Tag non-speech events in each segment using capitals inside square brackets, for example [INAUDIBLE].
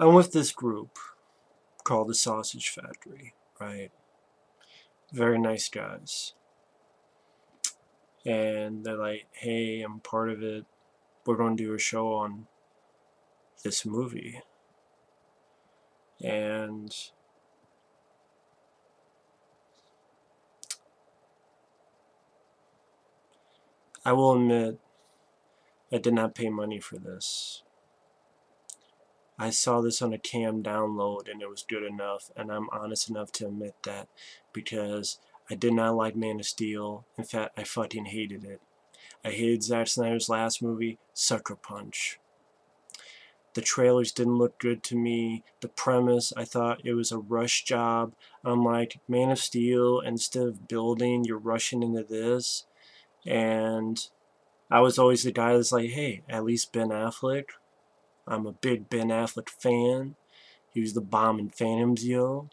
I'm with this group called the Sausage Factory, right? Very nice guys. And they're like, hey, I'm part of it. We're going to do a show on this movie. And I will admit, I did not pay money for this. I saw this on a cam download and it was good enough, and I'm honest enough to admit that because I did not like Man of Steel. In fact, I fucking hated it. I hated Zack Snyder's last movie, Sucker Punch. The trailers didn't look good to me. The premise, I thought it was a rush job. I'm like, Man of Steel, instead of building, you're rushing into this. And I was always the guy that's like, hey, at least Ben Affleck. I'm a big Ben Affleck fan. He was the bomb in Phantom yo.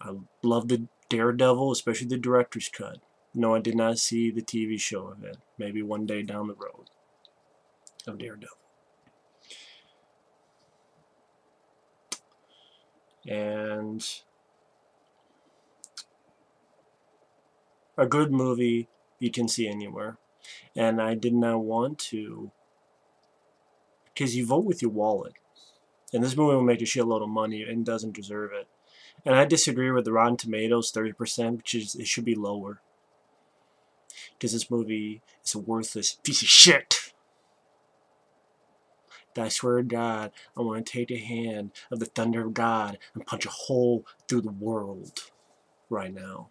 I love the Daredevil, especially the director's cut. No, I did not see the TV show of it. Maybe one day down the road of Daredevil. And a good movie you can see anywhere. And I did not want to, because you vote with your wallet. And this movie will make a shitload of money and doesn't deserve it. And I disagree with the Rotten Tomatoes 30%, which is it should be lower. Because this movie is a worthless piece of shit. I swear to God, I want to take the hand of the thunder of God and punch a hole through the world right now.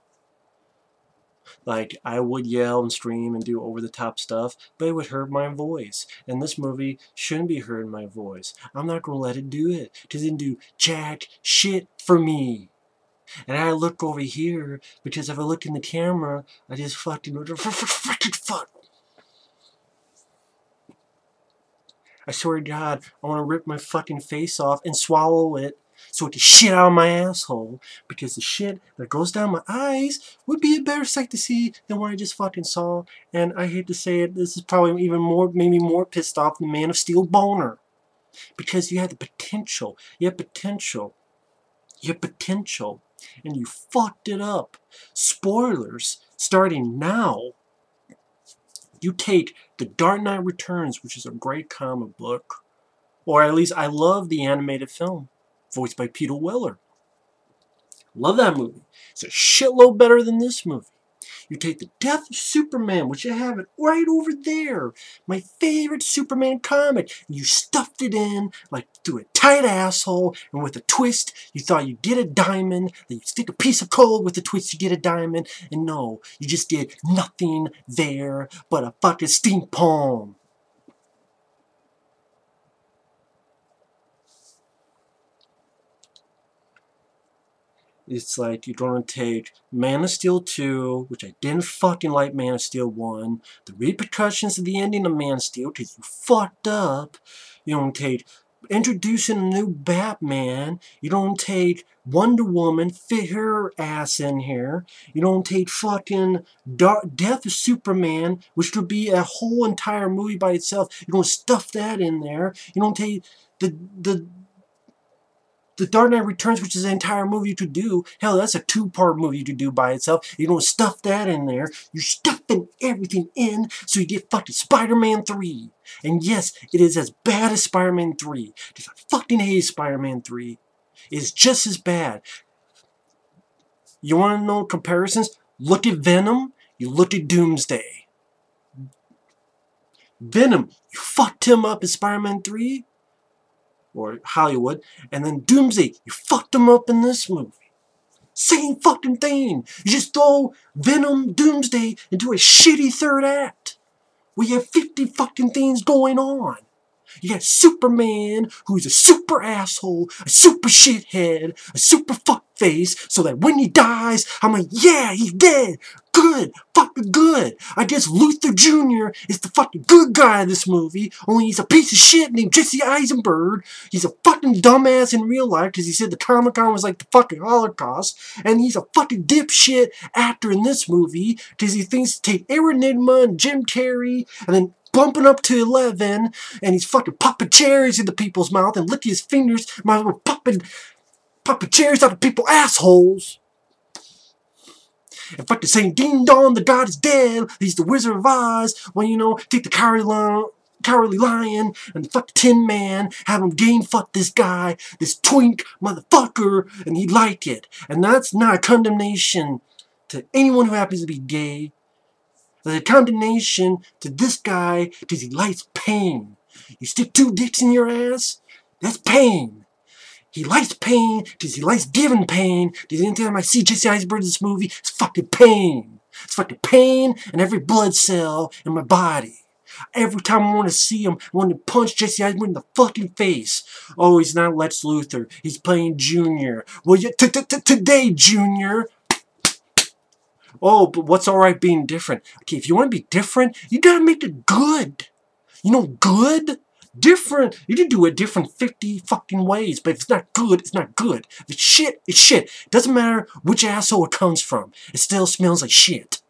Like, I would yell and scream and do over the top stuff, but it would hurt my voice. And this movie shouldn't be hurting my voice. I'm not going to let it do it. It didn't do jack shit for me. And I look over here because if I look in the camera, I just fucking fucking fuck. I swear to God, I want to rip my fucking face off and swallow it so it can shit out of my asshole because the shit that goes down my eyes would be a better sight to see than what I just fucking saw. And I hate to say it, this is probably even more, made me more pissed off than Man of Steel Boner. Because you had the potential, you had potential, you had potential, and you fucked it up. Spoilers, starting now. You take The Dark Knight Returns, which is a great comic book, or at least I love the animated film voiced by Peter Weller. Love that movie. It's a shitload better than this movie. You take the Death of Superman, which you have it right over there, my favorite Superman comic, and you stuffed it in like through a tight asshole, and with a twist, you thought you'd get a diamond, then you stick a piece of coal with a twist, you get a diamond, and no, you just did nothing there but a fucking steam palm. It's like you're gonna take Man of Steel 2, which I didn't fucking like Man of Steel 1, the repercussions of the ending of Man of Steel, because you fucked up. You don't take introducing a new Batman. You don't take Wonder Woman, fit her ass in here. You don't take fucking Dark, Death of Superman, which would be a whole entire movie by itself. You don't stuff that in there. You don't take the the the Dark Knight Returns, which is an entire movie to do. Hell, that's a two-part movie to do by itself. You don't stuff that in there. You're stuffing everything in so you get fucking Spider-Man 3. And yes, it is as bad as Spider-Man 3. Because I fucking hate Spider-Man 3. It's just as bad. You want to know comparisons? Look at Venom. You look at Doomsday. Venom, you fucked him up in Spider-Man 3 or Hollywood, and then Doomsday, you fucked him up in this movie. Same fucking thing. You just throw Venom Doomsday into a shitty third act. We have 50 fucking things going on. You got Superman, who's a super asshole, a super shithead, a super fuckface, so that when he dies, I'm like, yeah, he's dead. Good, fucking good. I guess Luthor Jr. is the fucking good guy in this movie, only he's a piece of shit named Jesse Eisenberg. He's a fucking dumbass in real life because he said the Comic Con was like the fucking Holocaust, and he's a fucking dipshit actor in this movie because he thinks to take Aaron Nygma and Jim Carrey and then bumping up to 11, and he's fucking popping cherries into people's mouth and licking his fingers, might as well popping, popping cherries out of people's assholes. And fucking saying, Ding Dong, the god is dead. He's the Wizard of Oz. Well, you know, take the cowardly lion, and fuck the Tin Man, have him game fuck this guy, this twink motherfucker, and he like it. And that's not a condemnation to anyone who happens to be gay. There's a condemnation to this guy because he likes pain. You stick two dicks in your ass, that's pain. He likes pain because he likes giving pain. Because anytime I see Jesse Eisenberg in this movie, it's fucking pain. It's fucking pain in every blood cell in my body. Every time I want to see him, I want to punch Jesse Eisenberg in the fucking face. Oh, he's not Lex Luthor. He's playing Junior. Well, you t -t -t today, Junior. Oh, but what's alright being different? Okay, if you want to be different, you gotta make it good. You know, good? Different. You can do it different 50 fucking ways, but if it's not good, it's not good. If it's shit, it's shit. It doesn't matter which asshole it comes from. It still smells like shit.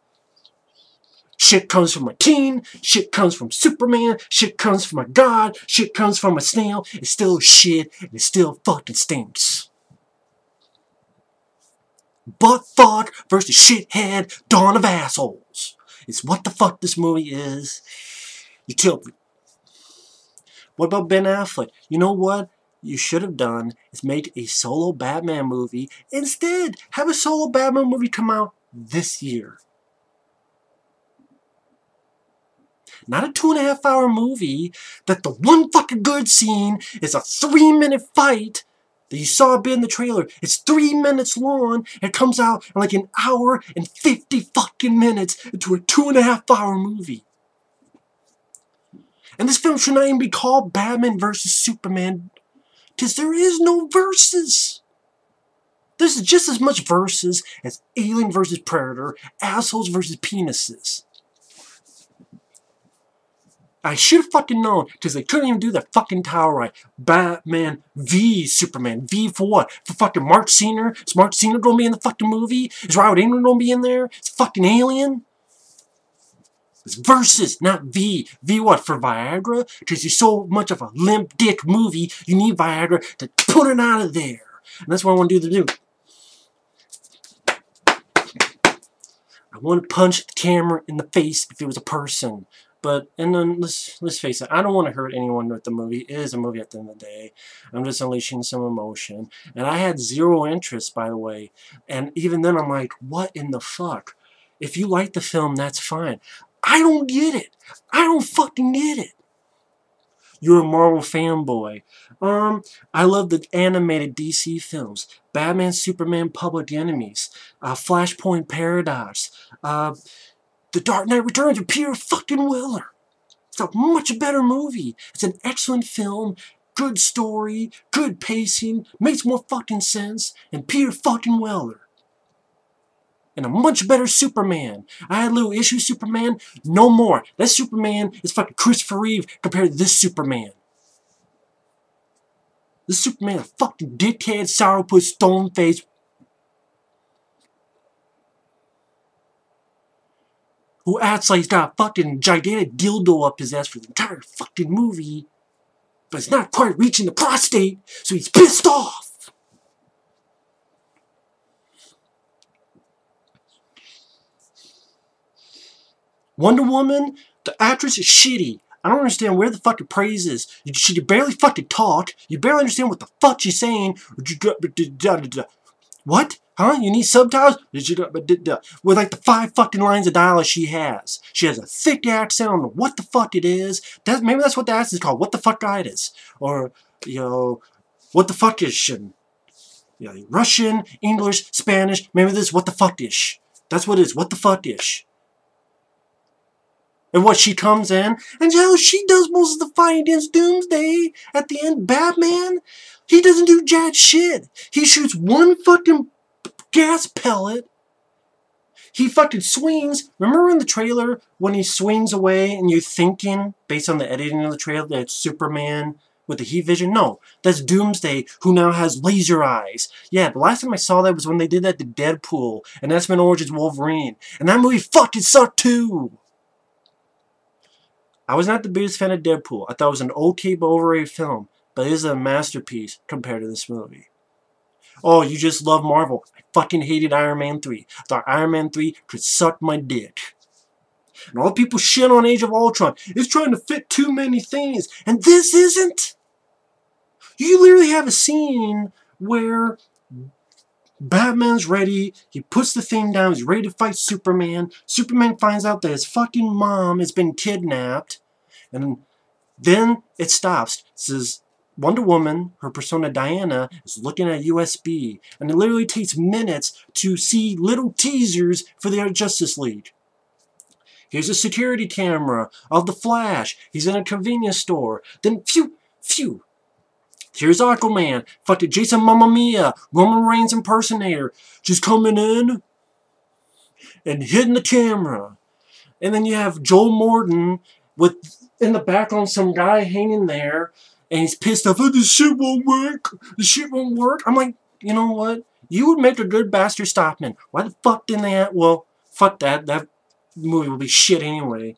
Shit comes from a teen, shit comes from Superman, shit comes from a god, shit comes from a snail. It's still shit, and it still fucking stinks. Butt fuck versus shithead dawn of assholes. It's what the fuck this movie is. You tell me. What about Ben Affleck? You know what? You should have done is make a solo Batman movie. Instead, have a solo Batman movie come out this year. Not a two and a half hour movie that the one fucking good scene is a three minute fight that you saw in the trailer. It's three minutes long. It comes out in like an hour and 50 fucking minutes into a two and a half hour movie. And this film should not even be called Batman versus Superman because there is no verses. This is just as much verses as Alien versus Predator, assholes versus penises. I should have fucking known, because they couldn't even do that fucking tower right. Batman v Superman. V for what? For fucking Marc Singer? Is Marc Singer gonna be in the fucking movie? Is Robert Englund gonna be in there? It's fucking Alien? It's versus, not V. V what? For Viagra? Because you're so much of a limp dick movie, you need Viagra to put it out of there. And that's what I want to do to do. I want to punch the camera in the face if it was a person. But and then let's let's face it, I don't want to hurt anyone with the movie. It is a movie at the end of the day. I'm just unleashing some emotion. And I had zero interest, by the way. And even then I'm like, what in the fuck? If you like the film, that's fine. I don't get it. I don't fucking get it. You're a Marvel fanboy. Um, I love the animated DC films. Batman, Superman, Public Enemies, uh, Flashpoint Paradox, uh, the Dark Knight Returns with Peter fucking Weller. It's a much better movie. It's an excellent film, good story, good pacing, makes more fucking sense, and Peter fucking Weller. And a much better Superman. I had a little issue Superman, no more. That Superman is fucking Christopher Reeve compared to this Superman. This Superman a fucking dickhead, sourpuss, stone face, who acts like he's got a fucking gigantic dildo up his ass for the entire fucking movie, but it's not quite reaching the prostate, so he's pissed off. Wonder Woman, the actress is shitty. I don't understand where the fucking praise is. She barely fucking talk. You barely understand what the fuck she's saying. What? Huh? You need subtitles? With like the five fucking lines of dialogue she has. She has a thick accent. Know what the fuck it is. That, maybe that's what the accent is called. What the fuck is? Or, you know, what the fuck is? You Russian, English, Spanish. Maybe this is what the fuck is. That's what it is. What the fuck is. And what she comes in, and how she does most of the fighting against Doomsday at the end. Batman, he doesn't do jack shit. He shoots one fucking gas pellet. He fucking swings. Remember in the trailer when he swings away and you're thinking, based on the editing of the trailer, that Superman with the heat vision? No, that's Doomsday, who now has laser eyes. Yeah, the last time I saw that was when they did that to Deadpool, and X-Men Origins Wolverine. And that movie fucking sucked too. I was not the biggest fan of Deadpool. I thought it was an okay but overrated film, but it is a masterpiece compared to this movie. Oh, you just love Marvel. I fucking hated Iron Man 3. I thought Iron Man 3 could suck my dick. And all the people shit on Age of Ultron. It's trying to fit too many things. And this isn't. You literally have a scene where Batman's ready. He puts the thing down. He's ready to fight Superman. Superman finds out that his fucking mom has been kidnapped. And then it stops. It says, Wonder Woman, her persona Diana, is looking at USB. And it literally takes minutes to see little teasers for the Justice League. Here's a security camera of the Flash. He's in a convenience store. Then, phew, phew, Here's Aquaman, fucking Jason Momoa, Roman Reigns impersonator, just coming in and hitting the camera. And then you have Joe Morton with in the background some guy hanging there and he's pissed off, oh, this shit won't work, this shit won't work. I'm like, you know what? You would make a good Baxter Stockman. Why the fuck didn't they well, fuck that, that movie will be shit anyway.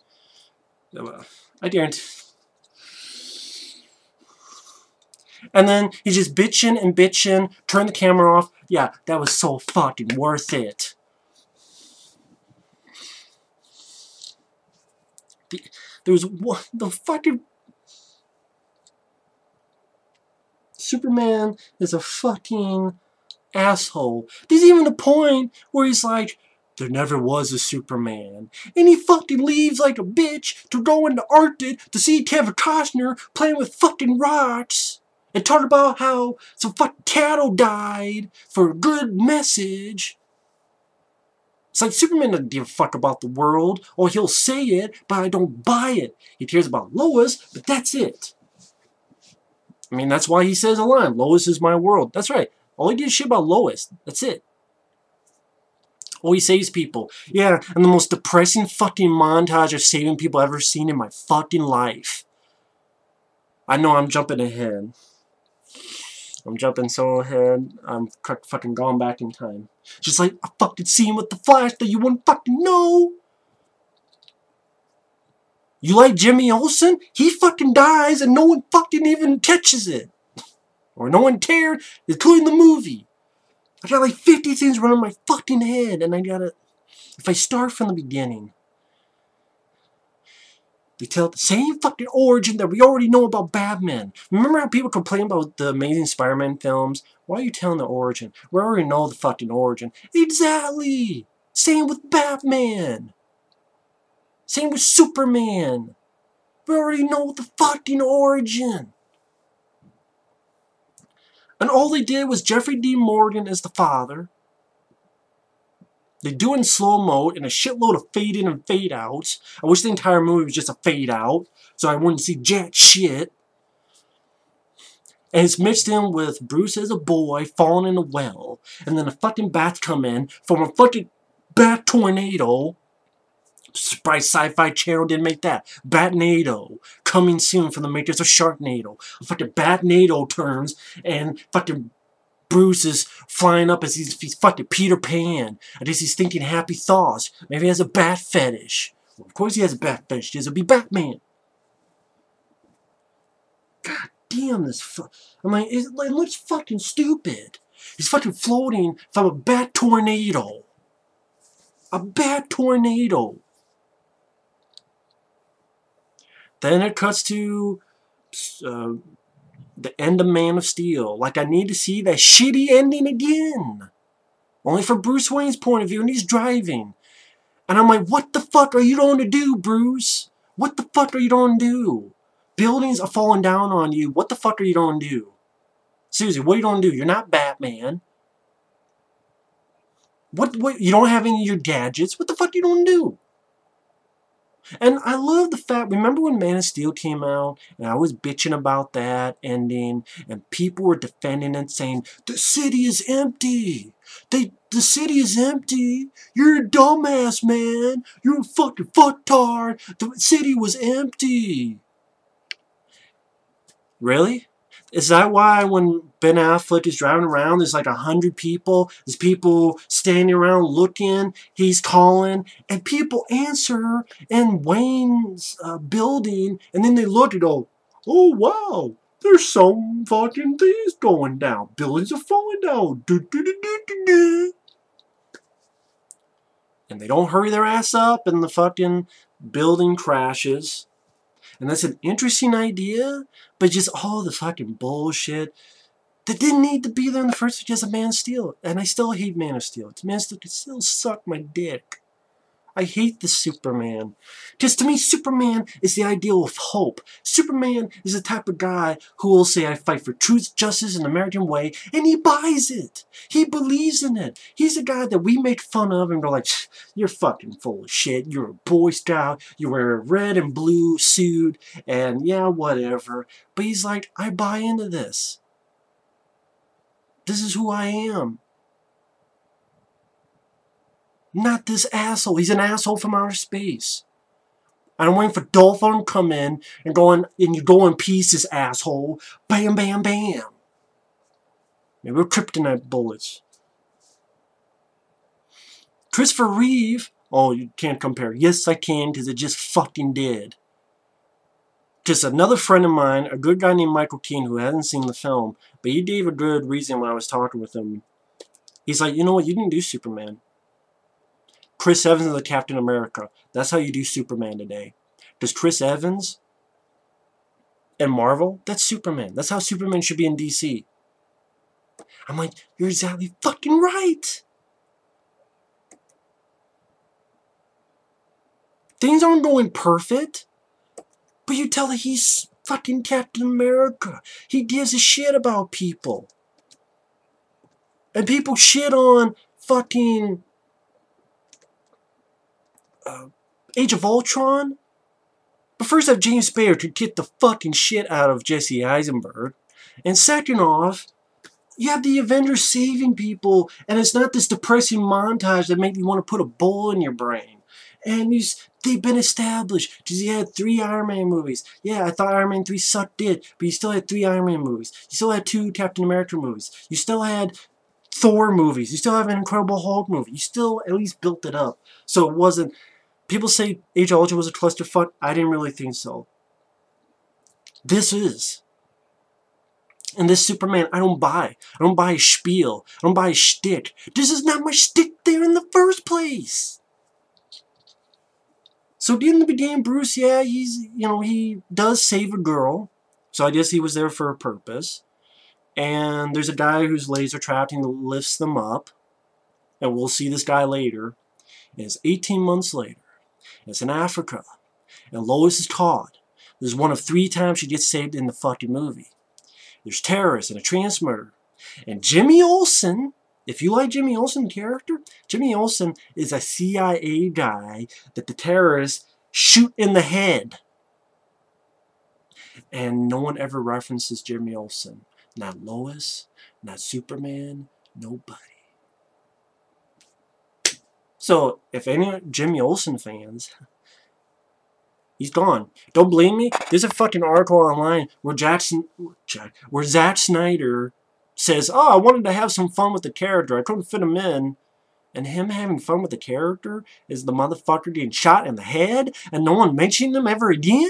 Uh, I daren't. And then he's just bitching and bitching, turn the camera off. Yeah, that was so fucking worth it. The, there was one, the fucking Superman is a fucking asshole. There's even a point where he's like, there never was a Superman. And he fucking leaves like a bitch to go into Arctic to see Kevin Costner playing with fucking rocks and talk about how some fucking cattle died for a good message. It's like Superman doesn't give a fuck about the world, or he'll say it, but I don't buy it. He cares about Lois, but that's it. I mean, that's why he says a line, Lois is my world. That's right. All he gives shit about Lois. That's it. All he saves people. Yeah, and the most depressing fucking montage of saving people I've ever seen in my fucking life. I know I'm jumping ahead. I'm jumping so ahead, I'm fucking gone back in time. Just like a fucking scene with the Flash that you wouldn't fucking know. You like Jimmy Olsen? He fucking dies and no one fucking even catches it. Or no one cared, including the movie. I got like 50 things running my fucking head and I gotta... If I start from the beginning, they tell the same fucking origin that we already know about Batman. Remember how people complain about the Amazing Spider-Man films? Why are you telling the origin? We already know the fucking origin. Exactly! Same with Batman! Same with Superman! We already know the fucking origin! And all they did was Jeffrey D. Morgan as the father, they do in slow-mo and a shitload of fade-in and fade-outs. I wish the entire movie was just a fade-out, so I wouldn't see jack shit. And it's mixed in with Bruce as a boy falling in a well, and then a fucking bats come in from a fucking bat tornado. Surprise Sci-Fi Channel didn't make that. Batnado. Coming soon from the makers of Sharknado. A fucking Batnado turns, and fucking Bruce is flying up as he's, he's fucking Peter Pan. I guess he's thinking happy thoughts. Maybe he has a bat fetish. Well, of course he has a bat fetish. He'll be Batman. God damn this I'm like, it, it looks fucking stupid. He's fucking floating from a bat tornado. A bat tornado. Then it cuts to uh, the end of Man of Steel. Like, I need to see that shitty ending again. Only from Bruce Wayne's point of view, and he's driving. And I'm like, what the fuck are you going to do, Bruce? What the fuck are you going to do? Buildings are falling down on you. What the fuck are you going to do? Seriously, what are you going to do? You're not Batman. What, what, you don't have any of your gadgets. What the fuck are you going to do? And I love the fact, remember when Man of Steel came out, and I was bitching about that ending, and people were defending it, saying, the city is empty. They, the city is empty. You're a dumbass, man. You're a fucking fucktard. The city was empty. Really? Is that why when Ben Affleck is driving around, there's like a hundred people, there's people standing around looking, he's calling, and people answer in Wayne's uh, building, and then they look and go, oh wow, there's some fucking things going down. Buildings are falling down. Do, do, do. And they don't hurry their ass up, and the fucking building crashes. And that's an interesting idea, but just all the fucking bullshit that didn't need to be there in the first place as a Man of Steel. And I still hate Man of Steel. It's Man of Steel can still suck my dick. I hate the Superman. Because to me, Superman is the ideal of hope. Superman is the type of guy who will say, I fight for truth, justice, and the American way, and he buys it. He believes in it. He's a guy that we make fun of and go like, you're fucking full of shit. You're a Boy Scout. You wear a red and blue suit, and yeah, whatever. But he's like, I buy into this. This is who I am. Not this asshole. He's an asshole from outer space. I'm waiting for Dolph to come in and going and you go in pieces, asshole. Bam, bam, bam. Maybe we're kryptonite bullets. Christopher Reeve. Oh, you can't compare. Yes, I can, because it just fucking did. Just another friend of mine, a good guy named Michael Keane, who hasn't seen the film, but he gave a good reason when I was talking with him. He's like, you know what, you didn't do Superman. Chris Evans is the Captain America. That's how you do Superman today. Does Chris Evans and Marvel? That's Superman. That's how Superman should be in DC. I'm like, you're exactly fucking right. Things aren't going perfect, but you tell that he's fucking Captain America. He gives a shit about people. And people shit on fucking uh, Age of Ultron. But first have James Spader to get the fucking shit out of Jesse Eisenberg. And second off, you have the Avengers saving people, and it's not this depressing montage that makes you want to put a bullet in your brain. And you, they've been established because you had three Iron Man movies. Yeah, I thought Iron Man 3 sucked it, but you still had three Iron Man movies. You still had two Captain America movies. You still had Thor movies. You still have an Incredible Hulk movie. You still at least built it up. So it wasn't People say Age of Ultron was a clusterfuck. I didn't really think so. This is. And this Superman, I don't buy. I don't buy a spiel. I don't buy a shtick. This is not my shtick there in the first place. So in the beginning, Bruce, yeah, he's, you know, he does save a girl. So I guess he was there for a purpose. And there's a guy who's laser trapped and lifts them up. And we'll see this guy later. And it's 18 months later. It's in Africa. And Lois is caught. There's one of three times she gets saved in the fucking movie. There's terrorists and a trans murder. And Jimmy Olsen, if you like Jimmy Olsen character, Jimmy Olsen is a CIA guy that the terrorists shoot in the head. And no one ever references Jimmy Olsen. Not Lois, not Superman, nobody. So, if any Jimmy Olsen fans, he's gone. Don't blame me. There's a fucking article online where Jackson, Jack, where Zack Snyder says, "Oh, I wanted to have some fun with the character. I couldn't fit him in." And him having fun with the character is the motherfucker getting shot in the head and no one mentioning him ever again?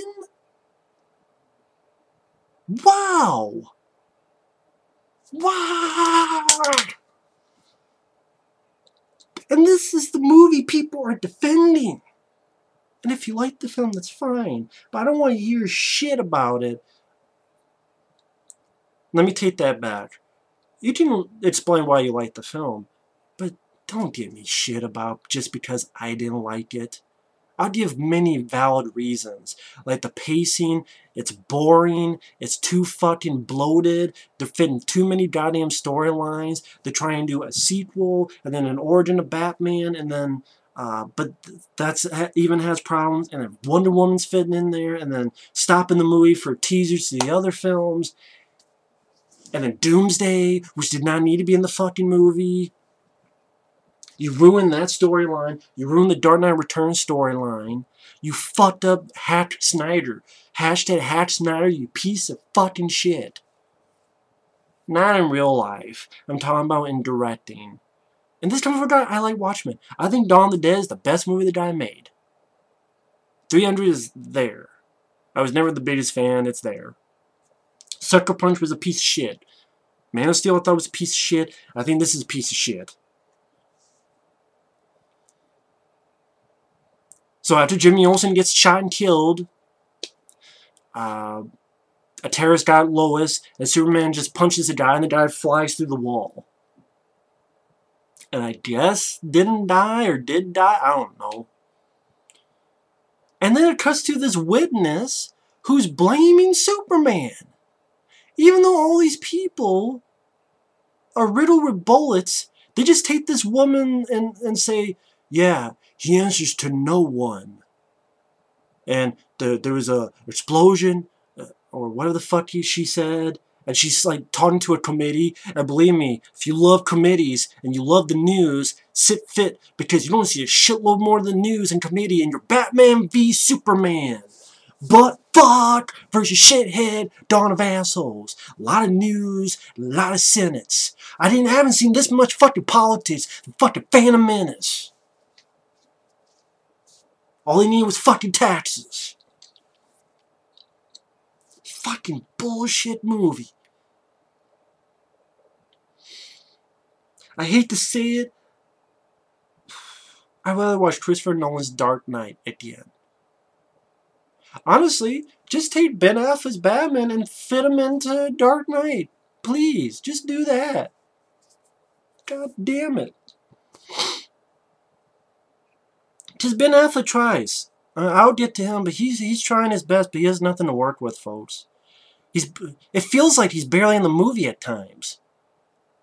Wow! Wow! And this is the movie people are defending. And if you like the film, that's fine. But I don't want to hear shit about it. Let me take that back. You can explain why you like the film, but don't give me shit about just because I didn't like it. I'll give many valid reasons. Like the pacing, it's boring, it's too fucking bloated, they're fitting too many goddamn storylines, they're trying to do a sequel, and then an origin of Batman, and then, uh, but that's even has problems, and then Wonder Woman's fitting in there, and then stopping the movie for teasers to the other films, and then Doomsday, which did not need to be in the fucking movie, you ruined that storyline. You ruined the Dark Knight Returns storyline. You fucked up Hack Snyder. Hashtag Hack Snyder, you piece of fucking shit. Not in real life. I'm talking about in directing. And this a guy I like Watchmen. I think Dawn of the Dead is the best movie the guy made. 300 is there. I was never the biggest fan. It's there. Sucker Punch was a piece of shit. Man of Steel I thought was a piece of shit. I think this is a piece of shit. So after Jimmy Olsen gets shot and killed, uh, a terrorist got Lois, and Superman just punches the guy, and the guy flies through the wall. And I guess didn't die or did die, I don't know. And then it cuts to this witness who's blaming Superman. Even though all these people are riddled with bullets, they just take this woman and, and say, yeah, he answers to no one. And the, there was a explosion, uh, or whatever the fuck he, she said, and she's like talking to a committee. And believe me, if you love committees and you love the news, sit fit because you don't see a shitload more of the news and committee and you're Batman v Superman. But fuck versus shithead Dawn of Assholes. A lot of news, a lot of senates. I didn't haven't seen this much fucking politics fucking Phantom Menace. All he needed was fucking taxes. Fucking bullshit movie. I hate to say it. I'd rather watch Christopher Nolan's Dark Knight at the end. Honestly, just take Ben Affleck's Batman and fit him into Dark Knight. Please, just do that. God damn it. Because Ben Affleck tries. I'll get to him, but he's he's trying his best, but he has nothing to work with, folks. He's it feels like he's barely in the movie at times.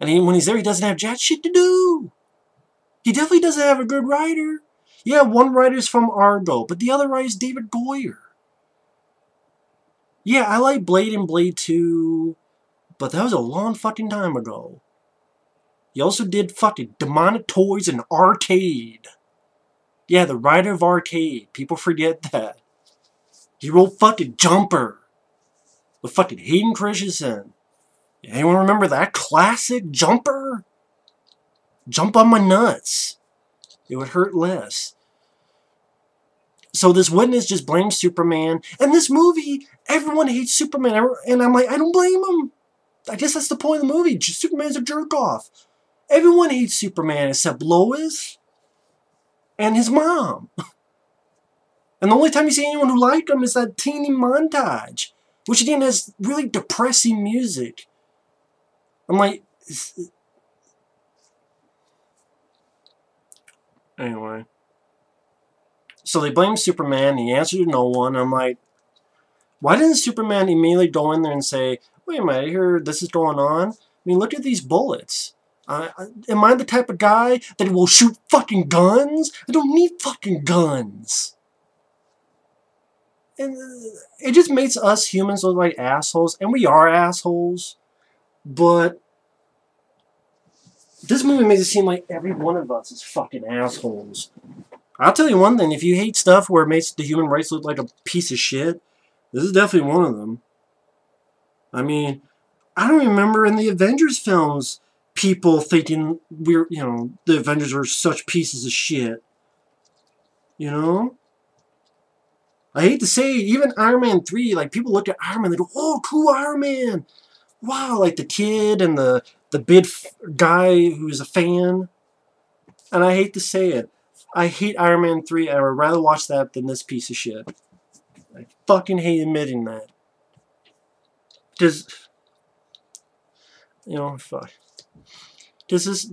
And he, when he's there, he doesn't have jack shit to do. He definitely doesn't have a good writer. Yeah, one writer's from Argo, but the other writer's David Goyer. Yeah, I like Blade and Blade 2, but that was a long fucking time ago. He also did fucking Demonic Toys and Arcade. Yeah, the writer of Arcade. People forget that. He wrote fucking Jumper with fucking Hayden Christensen. Anyone remember that classic Jumper? Jump on my nuts. It would hurt less. So this witness just blames Superman. And this movie, everyone hates Superman. And I'm like, I don't blame him. I guess that's the point of the movie. Superman's a jerk off. Everyone hates Superman except Lois and his mom. And the only time you see anyone who liked him is that teeny montage, which again has really depressing music. I'm like, anyway. So they blame Superman. He answered to no one. I'm like, why didn't Superman immediately go in there and say, wait a minute, I hear this is going on? I mean, look at these bullets. Uh, am I the type of guy that will shoot fucking guns? I don't need fucking guns. And uh, it just makes us humans look like assholes, and we are assholes. But this movie makes it seem like every one of us is fucking assholes. I'll tell you one thing, if you hate stuff where it makes the human race look like a piece of shit, this is definitely one of them. I mean, I don't remember in the Avengers films people thinking we're, you know, the Avengers were such pieces of shit. You know? I hate to say, even Iron Man 3, like, people look at Iron Man, they go, oh, cool Iron Man! Wow, like the kid and the, the big guy who's a fan. And I hate to say it, I hate Iron Man 3, I would rather watch that than this piece of shit. I fucking hate admitting that. Because, you know, fuck. Does this...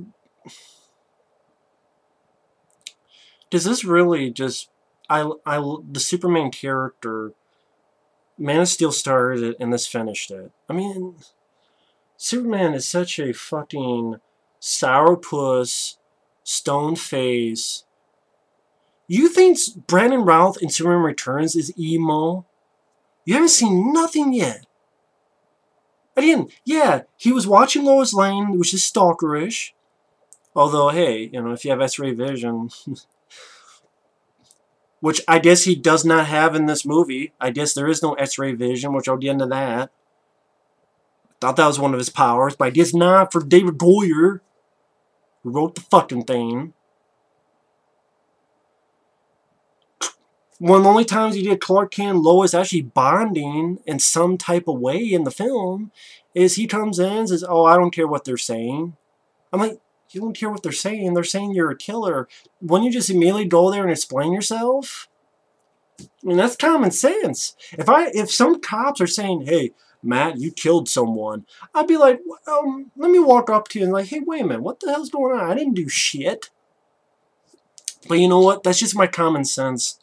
Does this really just... I, I, the Superman character... Man of Steel started it and this finished it. I mean... Superman is such a fucking sourpuss, stone face. You think Brandon Routh in Superman Returns is emo? You haven't seen nothing yet. Again, yeah, he was watching Lois Lane, which is stalkerish. Although, hey, you know, if you have X-ray vision, [LAUGHS] which I guess he does not have in this movie. I guess there is no X-ray vision, which I'll get into that. Thought that was one of his powers, but I guess not for David Goyer, who wrote the fucking thing. One of the only times you get Clark Kent and Lois actually bonding in some type of way in the film is he comes in and says, oh, I don't care what they're saying. I'm like, you don't care what they're saying. They're saying you're a killer. Wouldn't you just immediately go there and explain yourself? I mean, that's common sense. If I, if some cops are saying, hey, Matt, you killed someone, I'd be like, um, let me walk up to you and like, hey, wait a minute, what the hell's going on? I didn't do shit. But you know what? That's just my common sense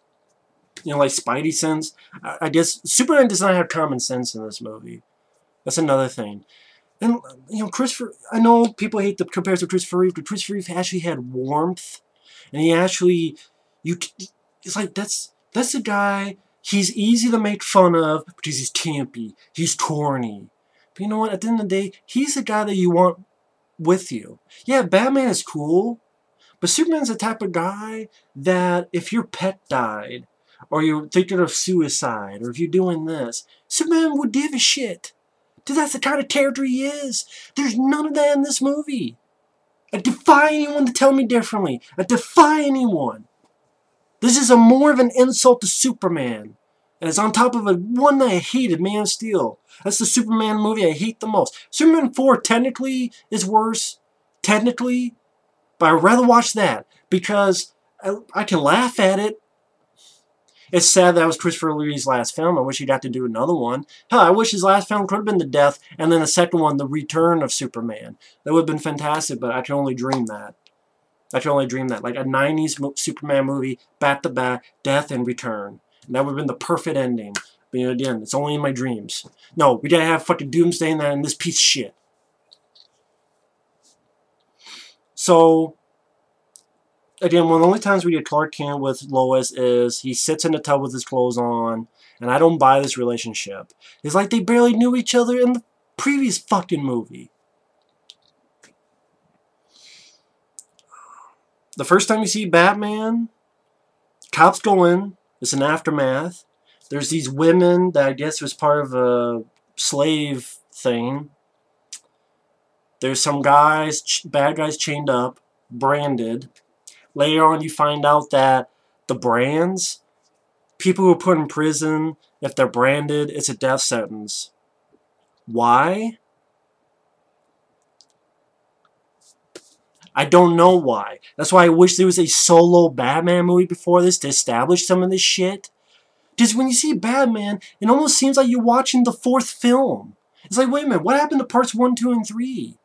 you know, like Spidey sense. I, I guess Superman does not have common sense in this movie. That's another thing. And, you know, Christopher, I know people hate the comparison to Christopher Reeve, but Christopher Reeve actually had warmth. And he actually, you, it's like, that's, that's a guy, he's easy to make fun of because he's campy, he's corny. But you know what, at the end of the day, he's the guy that you want with you. Yeah, Batman is cool, but Superman's the type of guy that if your pet died, or you're thinking of suicide, or if you're doing this, Superman would give a shit. Because that's the kind of character he is. There's none of that in this movie. I defy anyone to tell me differently. I defy anyone. This is a more of an insult to Superman. And it's on top of a one that I hated, Man of Steel. That's the Superman movie I hate the most. Superman 4 technically is worse. Technically. But I'd rather watch that. Because I, I can laugh at it. It's sad that was Christopher Reeve's last film. I wish he got to do another one. Hell, I wish his last film could have been The Death, and then the second one, The Return of Superman. That would have been fantastic, but I can only dream that. I can only dream that. Like a 90s Superman movie, back-to-back, Death and Return. And that would have been the perfect ending. But you know, again, it's only in my dreams. No, we gotta have fucking Doomsday in that and this piece of shit. So, again, one of the only times we get Clark Kent with Lois is he sits in the tub with his clothes on, and I don't buy this relationship. It's like they barely knew each other in the previous fucking movie. The first time you see Batman, cops go in, it's an aftermath. There's these women that I guess was part of a slave thing. There's some guys, bad guys chained up, branded. Later on, you find out that the brands, people who are put in prison, if they're branded, it's a death sentence. Why? I don't know why. That's why I wish there was a solo Batman movie before this to establish some of this shit. Because when you see Batman, it almost seems like you're watching the fourth film. It's like, wait a minute, what happened to parts 1, 2, and 3?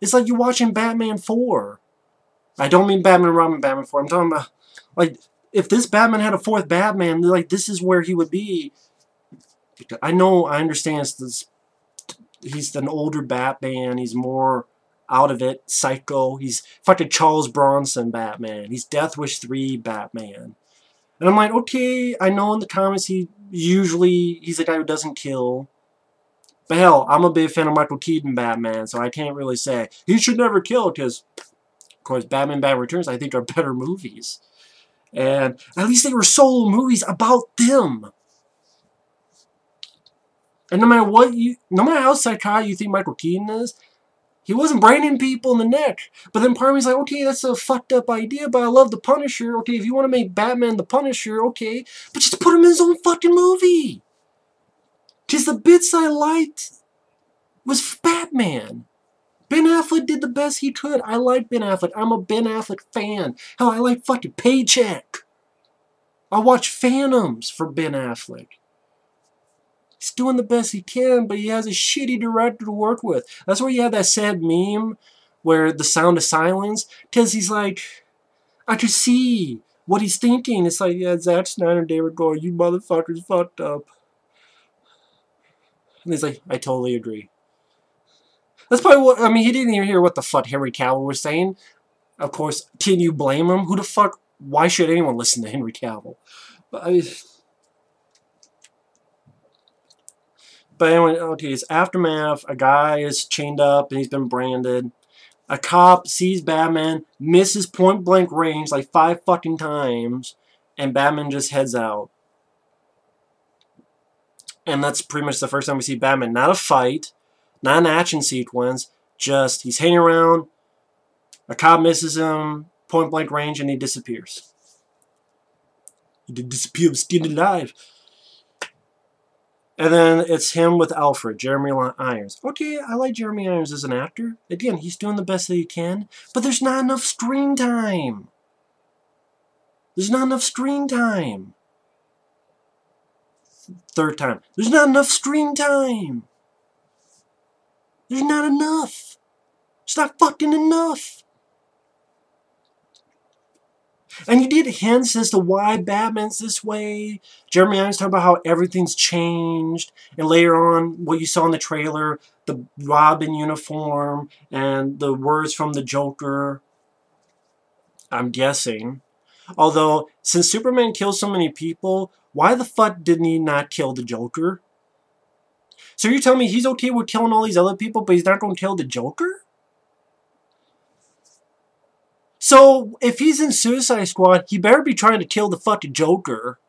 It's like you're watching Batman 4. I don't mean Batman Robin Batman 4. I'm talking about, like, if this Batman had a fourth Batman, like, this is where he would be. I know, I understand this, he's an older Batman. He's more out of it, psycho. He's fucking Charles Bronson Batman. He's Death Wish 3 Batman. And I'm like, okay, I know in the comics he usually, he's a guy who doesn't kill. But hell, I'm a big fan of Michael Keaton Batman, so I can't really say he should never kill because course, Batman Batman Returns, I think, are better movies. And at least they were solo movies about them. And no matter what you, no matter how psychotic you think Michael Keaton is, he wasn't braining people in the neck. But then part of me's like, okay, that's a fucked up idea, but I love the Punisher. Okay, if you want to make Batman the Punisher, okay, but just put him in his own fucking movie. Because the bits I liked was Batman. Ben Affleck did the best he could. I like Ben Affleck. I'm a Ben Affleck fan. Hell, I like fucking Paycheck. I watch Phantoms for Ben Affleck. He's doing the best he can, but he has a shitty director to work with. That's where you have that sad meme where the sound of silence, because he's like, I can see what he's thinking. It's like, yeah, Zack Snyder and David Goyer, you motherfuckers fucked up. And he's like, I totally agree. That's probably what, I mean, he didn't even hear what the fuck Henry Cavill was saying. Of course, can you blame him? Who the fuck, why should anyone listen to Henry Cavill? But, I mean, but anyway, okay, it's Aftermath. A guy is chained up and he's been branded. A cop sees Batman, misses point blank range like five fucking times, and Batman just heads out. And that's pretty much the first time we see Batman. Not a fight, Not an action sequence. Just he's hanging around. A cop misses him, point blank range, and he disappears. He did disappear, still alive. And then it's him with Alfred, Jeremy Irons. Okay, I like Jeremy Irons as an actor. Again, he's doing the best that he can, but there's not enough screen time. There's not enough screen time. Third time. There's not enough screen time. There's not enough. It's not fucking enough. And you did hints as to why Batman's this way. Jeremy Irons talking about how everything's changed. And later on, what you saw in the trailer, the Robin uniform and the words from the Joker. I'm guessing. Although, since Superman kills so many people, why the fuck didn't he not kill the Joker? So you're telling me he's okay with killing all these other people, but he's not going to kill the Joker? So, if he's in Suicide Squad, he better be trying to kill the fucking Joker.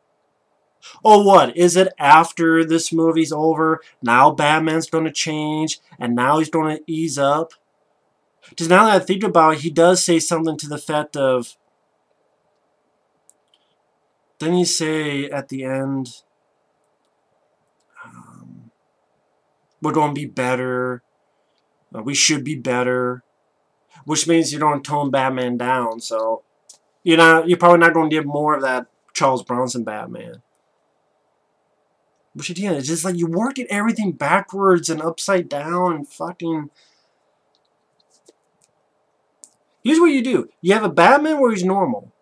Oh, what? Is it after this movie's over? Now Batman's going to change, and now he's going to ease up? Because now that I think about it, he does say something to the effect of... Then he say at the end... we're going to be better. Uh, we should be better which means you don't tone Batman down. So you're not you're probably not going to get more of that Charles Bronson Batman. Which again, it's just like you work at everything backwards and upside down and fucking. Here's what you do: you have a Batman where he's normal.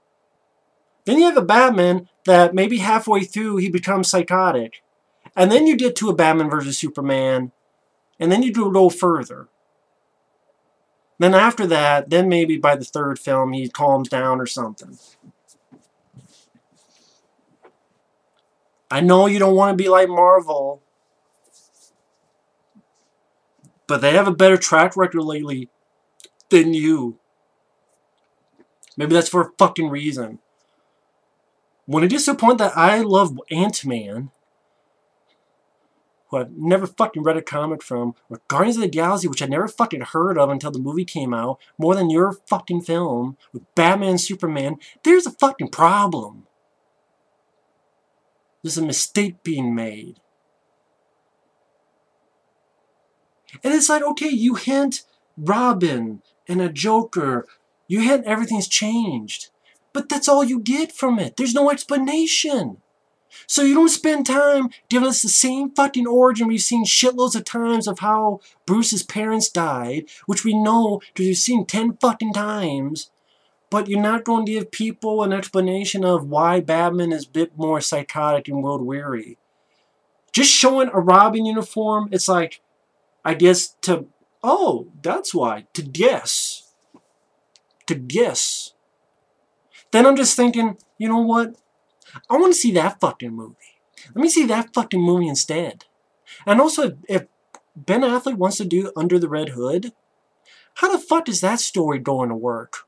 Then you have a Batman that maybe halfway through he becomes psychotic, and then you get to a Batman versus Superman, and then you do go further. Then after that, then maybe by the third film he calms down or something. I know you don't want to be like Marvel, but they have a better track record lately than you. Maybe that's for a fucking reason. When it to the point that I love Ant-Man, who I've never fucking read a comic from, or Guardians of the Galaxy, which I never fucking heard of until the movie came out, more than your fucking film, with Batman and Superman, there's a fucking problem. There's a mistake being made. And it's like, okay, you hint Robin and a Joker. You hint everything's changed. But that's all you get from it. There's no explanation. So you don't spend time giving us the same fucking origin we've seen shitloads of times of how Bruce's parents died, which we know because we've seen ten fucking times, but you're not going to give people an explanation of why Batman is a bit more psychotic and world-weary. Just showing a Robin uniform, it's like, I guess to, oh, that's why, to guess. To guess. Then I'm just thinking, you know what? I want to see that fucking movie. Let me see that fucking movie instead. And also, if, if Ben Affleck wants to do Under the Red Hood, how the fuck is that story going to work?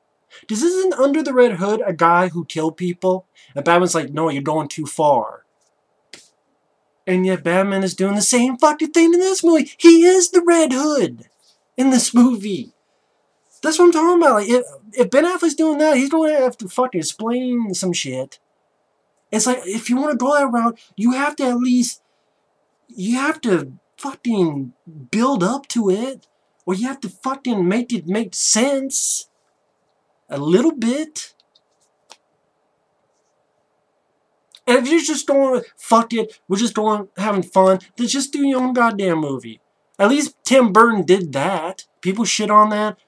Does isn't Under the Red Hood a guy who killed people? And Batman's like, no, you're going too far. And yet Batman is doing the same fucking thing in this movie. He is the Red Hood in this movie. That's what I'm talking about. Like, if, if Ben Affleck's doing that, he's going to have to fucking explain some shit. It's like, if you want to go that route, you have to at least, you have to fucking build up to it. Or you have to fucking make it make sense. A little bit. And if you're just going, fuck it, we're just going, having fun, then just do your own goddamn movie. At least Tim Burton did that. People shit on that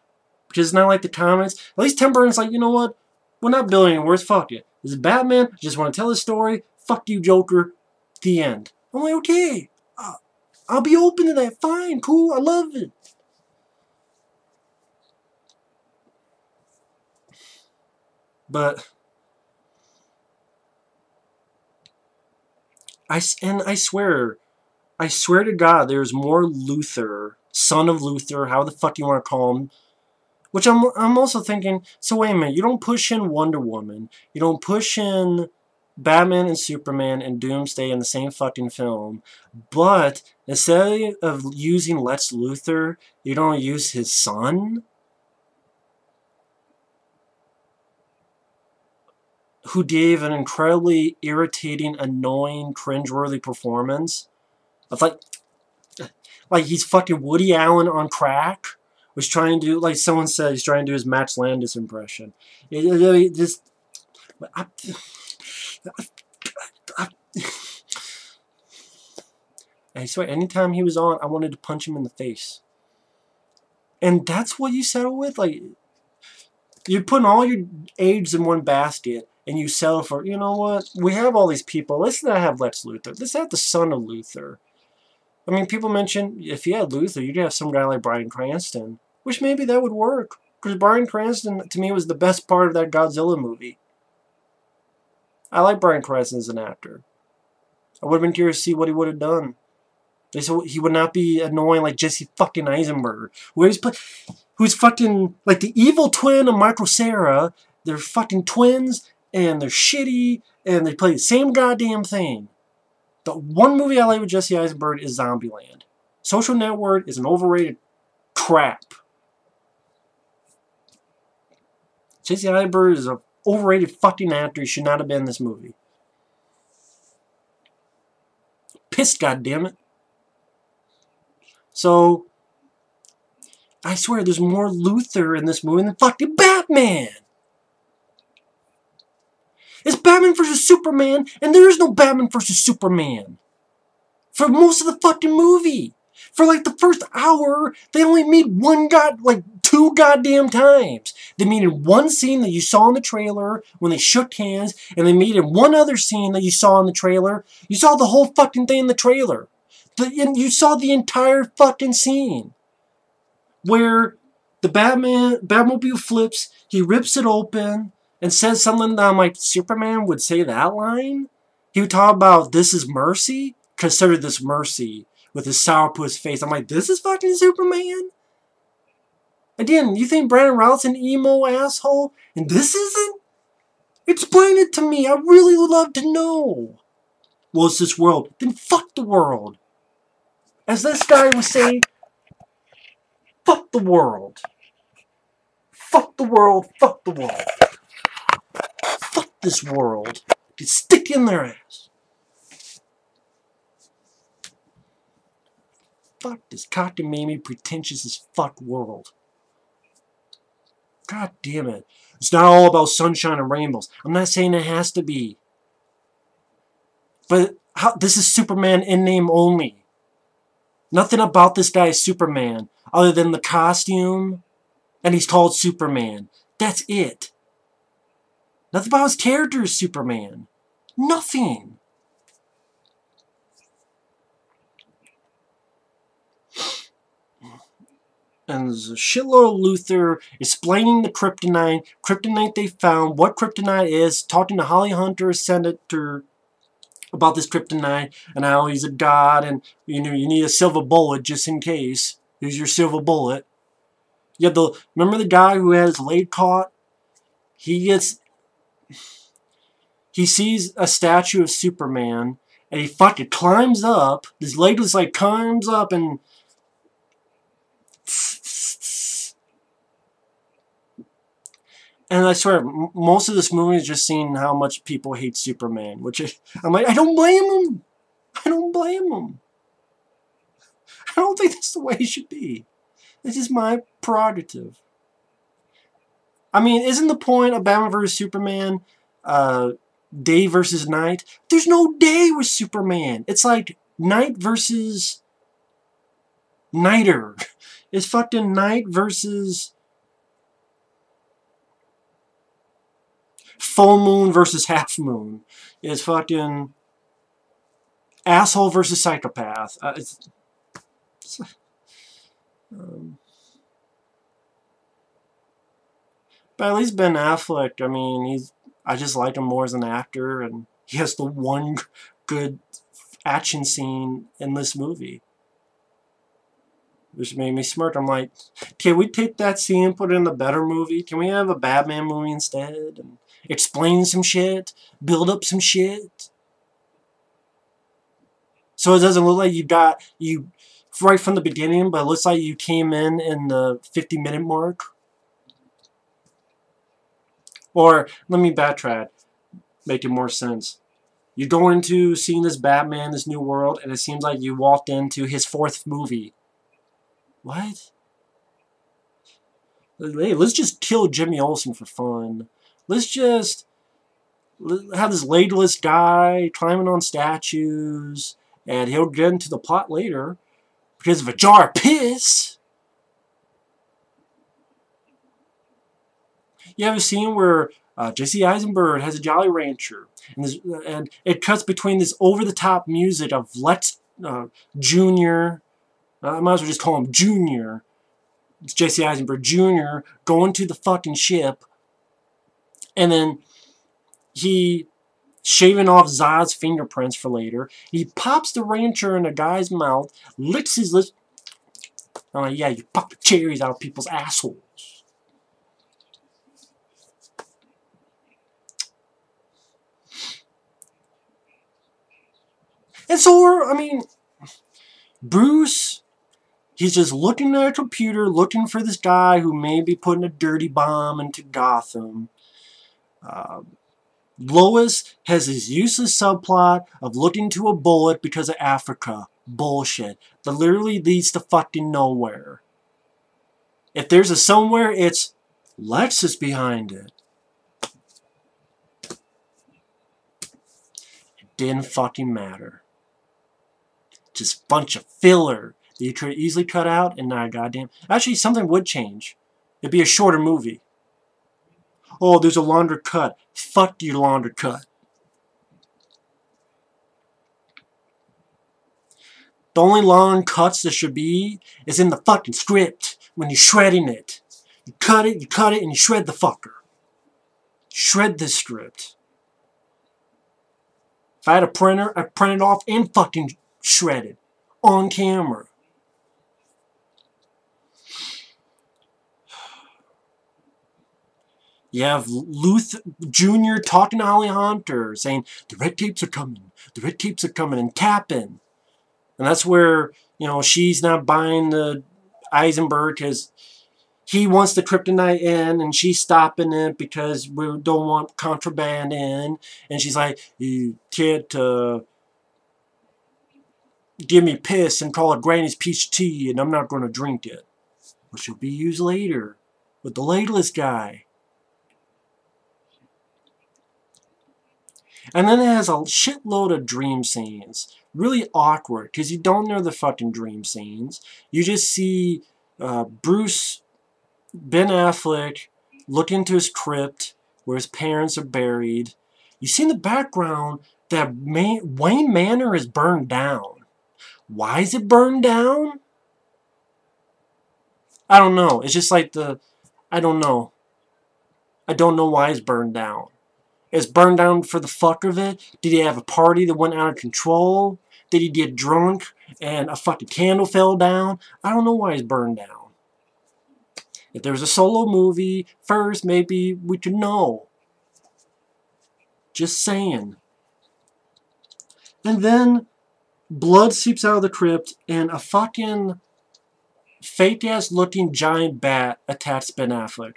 because it's not like the comics. At least Tim Burton's like, you know what? We're not building worth. Fuck it. Is Batman. I just want to tell a story. Fuck you, Joker. The end. I'm like, okay. Uh, I'll be open to that. Fine. Cool. I love it. But... I, and I swear, I swear to God, there's more Luthor, son of Luthor, how the fuck you want to call him, which I'm, I'm also thinking, so wait a minute, you don't push in Wonder Woman, you don't push in Batman and Superman and Doomsday in the same fucking film, but instead of using Lex Luthor, you don't use his son? Who gave an incredibly irritating, annoying, cringeworthy performance. Of like, like he's fucking Woody Allen on crack. Was trying to like someone said, he's trying to do his Max Landis impression. It, it, it just, I, I I, swear, anytime he was on, I wanted to punch him in the face. And that's what you settle with? Like, you're putting all your eggs in one basket, and you settle for, you know what, we have all these people, let's not have Lex Luthor. Let's have the son of Luthor. I mean, people mention, if you had Luthor, you'd have some guy like Bryan Cranston, which maybe that would work. Because Bryan Cranston, to me, was the best part of that Godzilla movie. I like Bryan Cranston as an actor. I would have been curious to see what he would have done. They said he would not be annoying like Jesse fucking Eisenberg, who's who's fucking like the evil twin of Michael Cera. They're fucking twins, and they're shitty, and they play the same goddamn thing. The one movie I like with Jesse Eisenberg is Zombieland. Social Network is an overrated crap. Jesse Eisenberg is an overrated fucking actor. He should not have been in this movie. Pissed, goddammit. So, I swear there's more Luthor in this movie than fucking Batman. It's Batman versus Superman, and there is no Batman versus Superman. For most of the fucking movie. For like the first hour, they only meet one god, like two goddamn times. They meet in one scene that you saw in the trailer when they shook hands, and they meet in one other scene that you saw in the trailer. You saw the whole fucking thing in the trailer. The, you saw the entire fucking scene. Where the Batman, Batmobile flips, he rips it open, and says something that I'm like, Superman would say that line? He would talk about, this is mercy? Consider this mercy with his sourpuss face. I'm like, this is fucking Superman? Again, you think Brandon Routh's an emo asshole, and this isn't? Explain it to me. I really love to know. Well, it's this world. Then fuck the world. As this guy was saying, fuck the world. Fuck the world. Fuck the world. This world. to stick in their ass. Fuck this cockamamie pretentious as fuck world. God damn it. It's not all about sunshine and rainbows. I'm not saying it has to be. But how, this is Superman in name only. Nothing about this guy is Superman other than the costume and he's called Superman. That's it. Nothing about his character is Superman. Nothing. and there's a shitload of Luthor explaining the kryptonite, kryptonite they found, what kryptonite is, talking to Holly Hunter, Senator, about this kryptonite, and how he's a god, and you know you need a silver bullet just in case. Here's your silver bullet. You have the remember the guy who had his leg caught? He gets he sees a statue of Superman, and he fucking climbs up. His leg was like climbs up and And I swear, most of this movie is just seeing how much people hate Superman, which is, I'm like, I don't blame him. I don't blame him. I don't think that's the way it should be. This is my prerogative. I mean, isn't the point of Batman vs. Superman uh, day versus night? There's no day with Superman. It's like night versus nighter. [LAUGHS] It's fucking night versus full moon versus half moon. It's fucking asshole versus psychopath. Uh, it's, it's, um, but at least Ben Affleck, I mean, he's I just like him more as an actor, and he has the one good action scene in this movie. Which made me smirk. I'm like, can we take that scene and put it in the better movie? Can we have a Batman movie instead? And explain some shit, build up some shit. So it doesn't look like you got you right from the beginning, but it looks like you came in in the 50 minute mark. Or let me backtrack, make it more sense. You go into seeing this Batman, this new world, and it seems like you walked into his fourth movie. What? Hey, let's just kill Jimmy Olsen for fun. Let's just have this legless guy climbing on statues, and he'll get into the plot later because of a jar of piss. You have a scene where uh, Jesse Eisenberg has a Jolly Rancher, and, this, and it cuts between this over-the-top music of Lex uh, Jr. Uh, I might as well just call him Junior. It's Jesse Eisenberg Jr. going to the fucking ship, and then he shaving off Zod's fingerprints for later. He pops the rancher in a guy's mouth, licks his lips. Oh yeah, you pop the cherries out of people's assholes. And so, I mean, Bruce, he's just looking at a computer, looking for this guy who may be putting a dirty bomb into Gotham. Um, Lois has this useless subplot of looking to a bullet because of Africa. Bullshit. That literally leads to fucking nowhere. If there's a somewhere, it's Lexus behind it. It didn't fucking matter. Just bunch of filler that you could easily cut out and not a goddamn. Actually, something would change. It'd be a shorter movie. Oh, there's a longer cut. Fuck your longer cut. The only long cuts there should be is in the fucking script when you're shredding it. You cut it, you cut it, and you shred the fucker. Shred the script. If I had a printer, I'd print it off and fucking shred it. On camera. You have Luth Jr. talking to Holly Hunter, saying, the red tapes are coming, the red tapes are coming, and tapping. And that's where, you know, she's not buying the Eisenberg because he wants the kryptonite in, and she's stopping it because we don't want contraband in. And she's like, you can't uh, give me piss and call it Granny's peach tea, and I'm not going to drink it. Which will be used later with the ladless guy. And then it has a shitload of dream scenes. Really awkward, because you don't know the fucking dream scenes. You just see uh, Bruce, Ben Affleck, look into his crypt, where his parents are buried. You see in the background that Man Wayne Manor is burned down. Why is it burned down? I don't know. It's just like the... I don't know. I don't know why it's burned down. It's burned down for the fuck of it? Did he have a party that went out of control? Did he get drunk and a fucking candle fell down? I don't know why it's burned down. If there was a solo movie first, maybe we could know. Just saying. And then blood seeps out of the crypt and a fucking fake ass looking giant bat attacks Ben Affleck.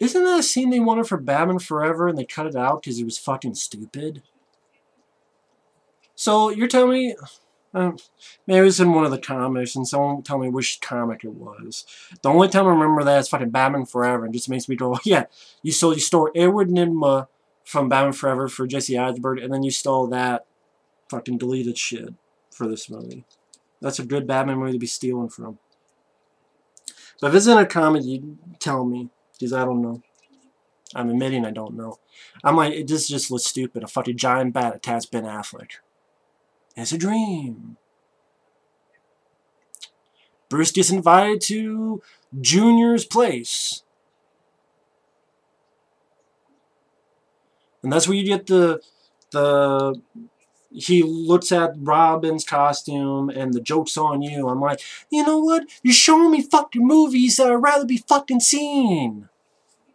Isn't that a scene they wanted for Batman Forever and they cut it out because it was fucking stupid? So, you're telling me... Uh, maybe it was in one of the comics and someone tell me which comic it was. The only time I remember that is fucking Batman Forever and just makes me go, [LAUGHS] yeah, you stole, you stole Edward Nygma from Batman Forever for Jesse Eisenberg and then you stole that fucking deleted shit for this movie. That's a good Batman movie to be stealing from. But if it's in a comic, you tell me. Because I don't know. I'm admitting I don't know. I'm like, this just looks stupid. A fucking giant bat attacks Ben Affleck. It's a dream. Bruce gets invited to Junior's place. And that's where you get the the he looks at Robin's costume and the joke's on you. I'm like, you know what? You're showing me fucking movies that I'd rather be fucking seen.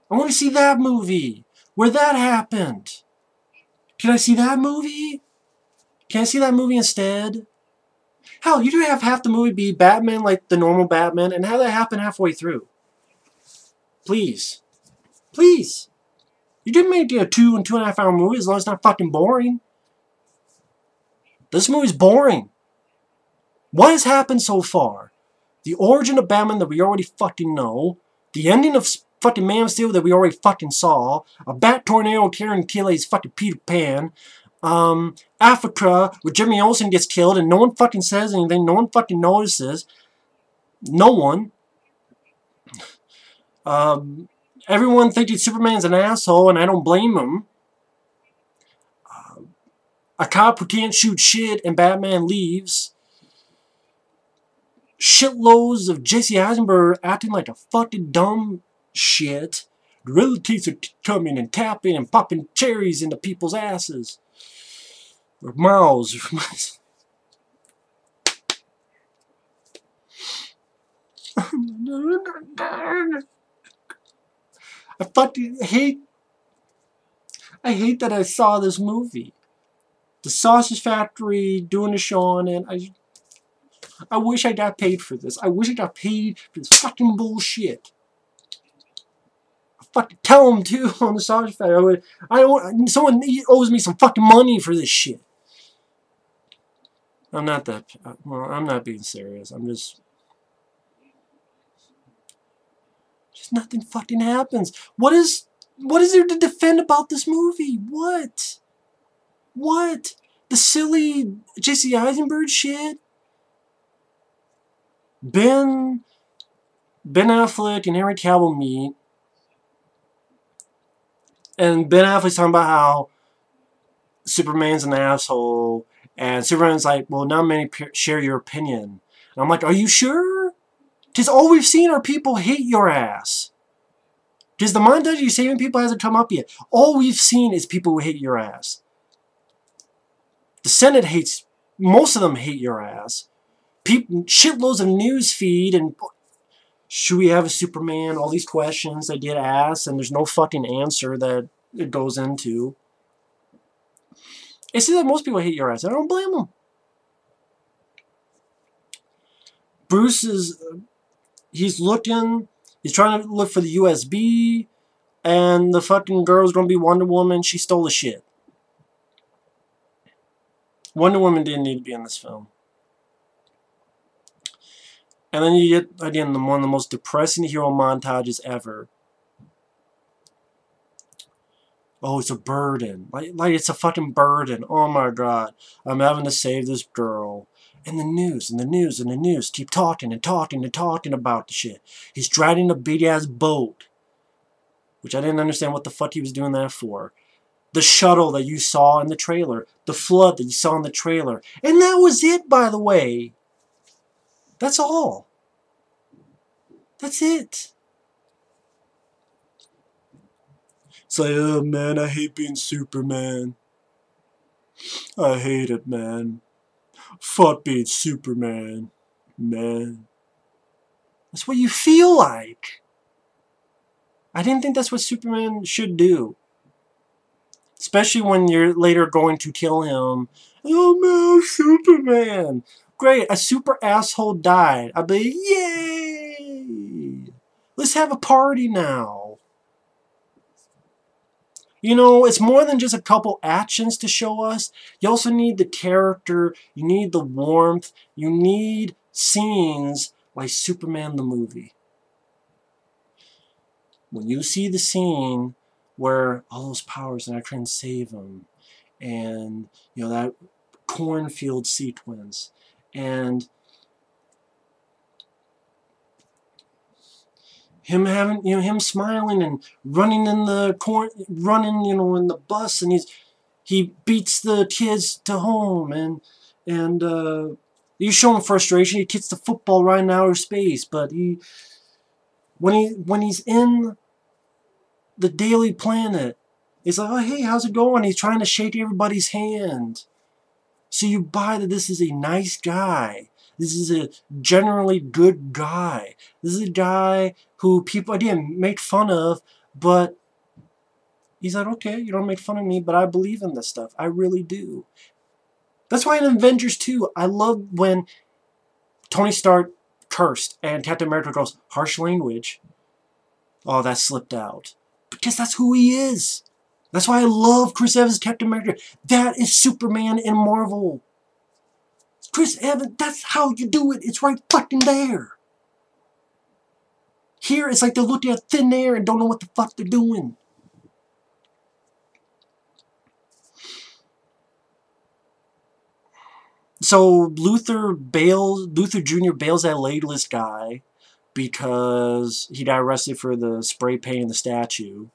I want to see that movie. Where that happened. Can I see that movie? Can I see that movie instead? Hell, you do have half the movie be Batman like the normal Batman, and have that happen halfway through. Please. Please. You didn't make a two and two and a half hour movie as long as it's not fucking boring. This movie's boring. What has happened so far? The origin of Batman that we already fucking know. The ending of fucking Man of Steel that we already fucking saw. A bat tornado tearing Achilles fucking Peter Pan um, Africa, where Jimmy Olsen gets killed and no one fucking says anything, no one fucking notices. No one. Um, everyone thinking Superman's an asshole, and I don't blame him. Uh, a cop who can't shoot shit, and Batman leaves. Shitloads of Jesse Eisenberg acting like a fucking dumb shit. The relatives are coming and tapping and popping cherries into people's asses or mouths. [LAUGHS] [LAUGHS] I fucking hate I hate that I saw this movie. The Sausage Factory doing a show on it. I I wish I got paid for this. I wish I got paid for this fucking bullshit. I fucking tell them too [LAUGHS] on the Sausage Factory. I, would, I don't. Someone owes me some fucking money for this shit. I'm not that, uh, well, I'm not being serious. I'm just, just nothing fucking happens. What is, what is there to defend about this movie? What? What? The silly Jesse Eisenberg shit? Ben, Ben Affleck and Henry Cavill meet. And Ben Affleck's talking about how Superman's an asshole and Superman's like, well, not many share your opinion. And I'm like, are you sure? Because all we've seen are people hate your ass. Because the montage you saving people hasn't come up yet. All we've seen is people who hate your ass. The Senate hates, most of them hate your ass. People, shitloads of news feed and should we have a Superman? All these questions they get asked and there's no fucking answer that it goes into. It seems like most people hate your ass. I don't blame them. Bruce is, he's looking, he's trying to look for the USB, and the fucking girl's gonna be Wonder Woman. She stole the shit. Wonder Woman didn't need to be in this film. And then you get, again, the, one of the most depressing hero montages ever. Oh, it's a burden. Like, like it's a fucking burden. Oh my god. I'm having to save this girl. And the news, and the news, and the news keep talking and talking and talking about the shit. He's driving a big-ass boat. Which I didn't understand what the fuck he was doing that for. The shuttle that you saw in the trailer. The flood that you saw in the trailer. And that was it, by the way. That's all. That's it. It's like, oh man, I hate being Superman. I hate it, man. Fuck being Superman, man. That's what you feel like. I didn't think that's what Superman should do. Especially when you're later going to kill him. Oh no, Superman! Great, a super asshole died. I'd be, yay! Let's have a party now. You know, it's more than just a couple actions to show us. You also need the character, you need the warmth, you need scenes like Superman the movie. When you see the scene where all those powers and I try and save them, and, you know, that cornfield sequence, and him having you know him smiling and running in the corn running you know in the bus and he's he beats the kids to home and and uh, he's showing frustration. He kicks the football right in outer space but he when he when he's in the Daily Planet he's like oh hey how's it going? He's trying to shake everybody's hand. So you buy that this is a nice guy. This is a generally good guy. This is a guy who people, again, make fun of, but he's like, okay, you don't make fun of me, but I believe in this stuff. I really do. That's why in Avengers 2, I love when Tony Stark cursed and Captain America goes, harsh language. Oh, that slipped out. Because that's who he is. That's why I love Chris Evans Captain America. That is Superman in Marvel. Chris Evans, that's how you do it. It's right fucking there. Here, it's like they're looking at thin air and don't know what the fuck they're doing. So Luthor bails, Luthor Jr. bails that legless guy because he got arrested for the spray painting the statue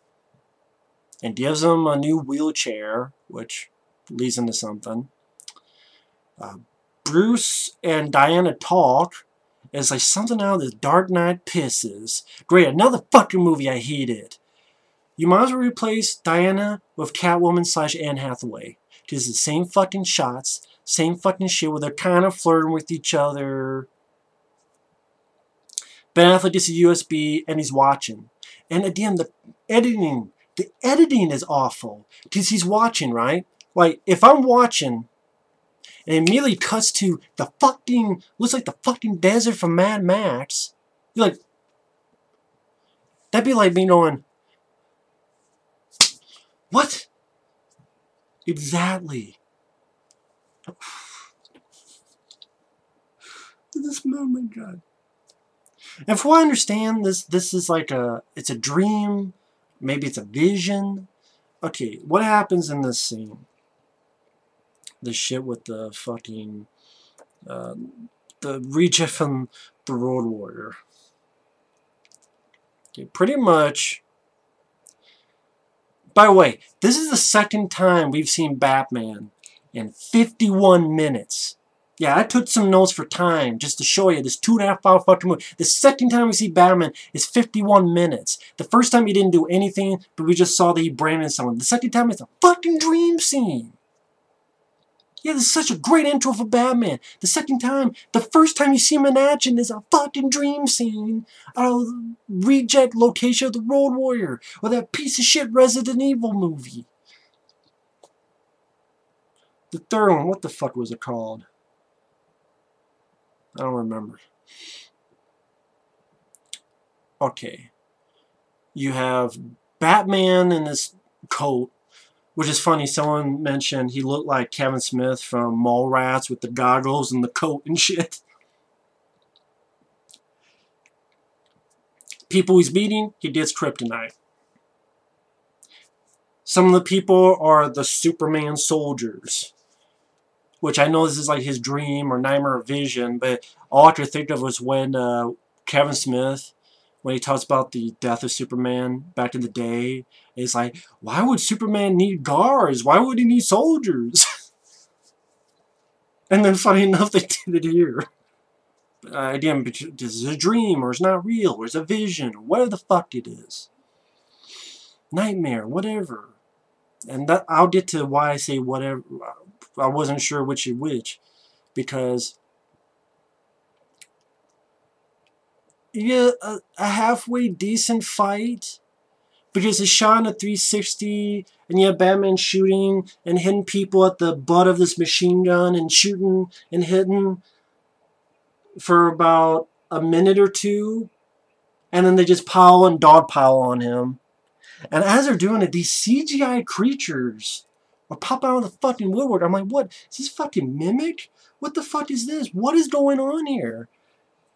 and gives him a new wheelchair, which leads into something. Uh, Bruce and Diana talk. It's like something out of the Dark Knight Rises. Great, another fucking movie I hated. You might as well replace Diana with Catwoman slash Anne Hathaway. Because the same fucking shots, same fucking shit where they're kind of flirting with each other. Ben Affleck gets a USB and he's watching. And again, the editing, the editing is awful. Because he's watching, right? Like, if I'm watching and immediately cuts to the fucking, looks like the fucking desert from Mad Max. You're like, that'd be like me going, what? Exactly. [SIGHS] this moment, God. And for what I understand, this this is like a it's a dream, maybe it's a vision. Okay, what happens in this scene? The shit with the fucking uh, the reject from the Road Warrior. Okay, pretty much. By the way, this is the second time we've seen Batman in 51 minutes. Yeah, I took some notes for time just to show you this two and a half hour fucking movie. The second time we see Batman is 51 minutes. The first time he didn't do anything, but we just saw that he branded someone. The second time it's a fucking dream scene. Yeah, this is such a great intro for Batman. The second time, the first time you see him in action is a fucking dream scene out of reject location of the Road Warrior or that piece of shit Resident Evil movie. The third one, what the fuck was it called? I don't remember. Okay. You have Batman in this coat, which is funny. Someone mentioned he looked like Kevin Smith from Mallrats with the goggles and the coat and [LAUGHS] shit. People he's beating, he gets kryptonite. Some of the people are the Superman soldiers which I know this is like his dream or nightmare or vision, but all I could think of was when uh, Kevin Smith, when he talks about the death of Superman back in the day, is like, why would Superman need guards? Why would he need soldiers? [LAUGHS] and then funny enough, they did it here. Uh, again, this is a dream, or it's not real, or it's a vision, or whatever the fuck it is. Nightmare, whatever. And that I'll get to why I say whatever I wasn't sure which is which because yeah, a, a halfway decent fight because it's shot in a 360 and you have Batman shooting and hitting people at the butt of this machine gun and shooting and hitting for about a minute or two and then they just pile and dog pile on him. And as they're doing it, these CGI creatures or pop out of the fucking woodwork. I'm like, what? Is this fucking mimic? What the fuck is this? What is going on here?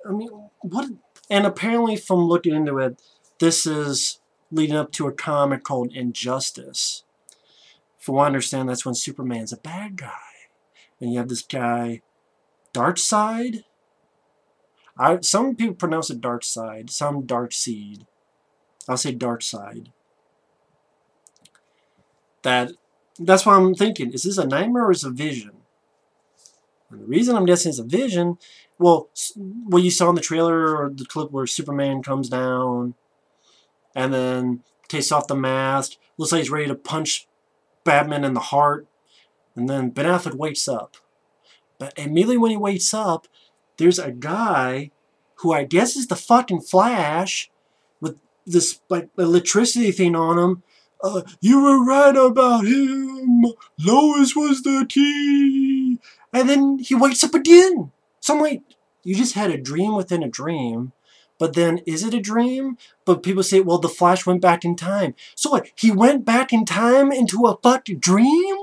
I mean, what? And apparently, from looking into it, this is leading up to a comic called Injustice. For what I understand, that's when Superman's a bad guy. And you have this guy, Darkseid? I, some people pronounce it Darkseid, some Darkseid. I'll say Darkseid. That that's what I'm thinking. Is this a nightmare or is it a vision? And the reason I'm guessing it's a vision, well, what you saw in the trailer or the clip where Superman comes down and then takes off the mask, looks like he's ready to punch Batman in the heart, and then Ben Affleck wakes up. But immediately when he wakes up, there's a guy who I guess is the fucking Flash with this like electricity thing on him. Uh, you were right about him. Lois was the key. And then he wakes up again. So I'm like, you just had a dream within a dream. But then, is it a dream? But people say, well, the Flash went back in time. So what? He went back in time into a fucked dream?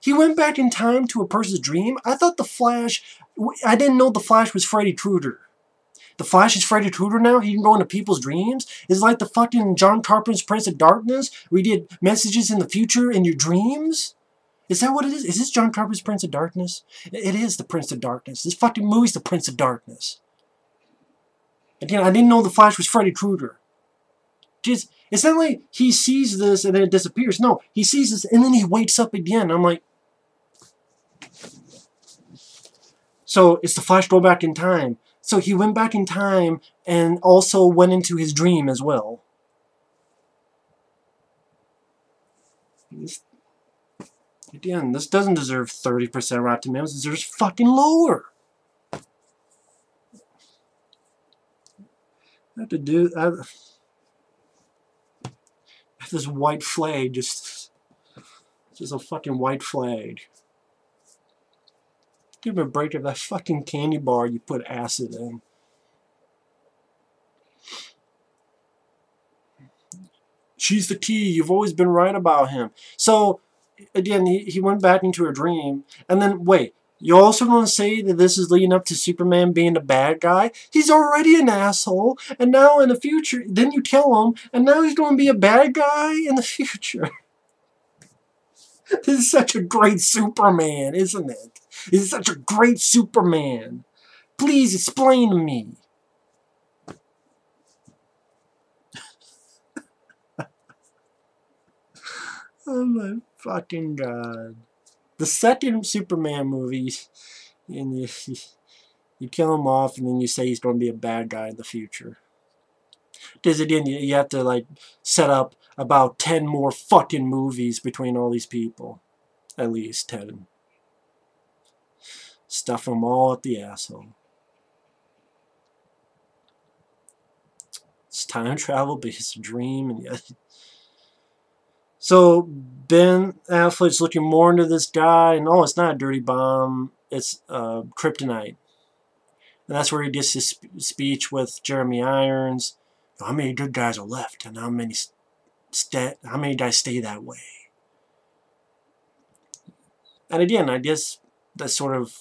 He went back in time to a person's dream? I thought the Flash... I didn't know the Flash was Freddy Krueger. The Flash is Freddy Krueger now? He can go into people's dreams? It's like the fucking John Carpenter's Prince of Darkness? We did messages in the future in your dreams? Is that what it is? Is this John Carpenter's Prince of Darkness? It is the Prince of Darkness. This fucking movie's the Prince of Darkness. Again, I didn't know the Flash was Freddy Krueger. Just, it's not like he sees this and then it disappears. No, he sees this and then he wakes up again. I'm like, so it's the Flash go back in time. So he went back in time and also went into his dream as well. Again, this doesn't deserve 30% Rotten Tomatoes. It deserves fucking lower. I have to do. I have, this white flag just, just a fucking white flag. Give me a break of that fucking candy bar you put acid in. She's the key. You've always been right about him. So, again, he, he went back into a dream. And then, wait, you also want to say that this is leading up to Superman being a bad guy? He's already an asshole, and now in the future, then you kill him, and now he's going to be a bad guy in the [LAUGHS] future. this is such a great Superman, isn't it? This is such a great Superman. Please explain to me. [LAUGHS] oh my fucking god the second Superman movie, and you, [LAUGHS] you kill him off, and then you say he's going to be a bad guy in the future. Because again, you, you have to like set up about 10 more fucking movies between all these people. At least 10. Stuff them all at the asshole. It's time travel, but it's a dream, and [LAUGHS] yet so Ben Affleck's looking more into this guy, and oh, it's not a dirty bomb, it's uh, kryptonite. And that's where he gets his speech with Jeremy Irons. How many good guys are left, and how many how many guys stay that way? And again, I guess that's sort of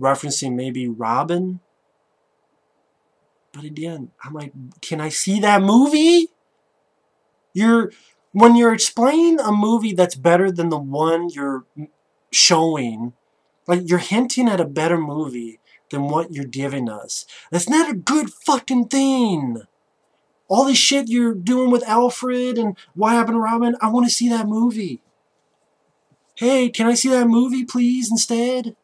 referencing maybe Robin. But again, I'm like, can I see that movie? You're when you're explaining a movie that's better than the one you're showing, like you're hinting at a better movie than what you're giving us. That's not a good fucking thing. All this shit you're doing with Alfred and Why Happened to Robin, I want to see that movie. Hey, can I see that movie, please, instead?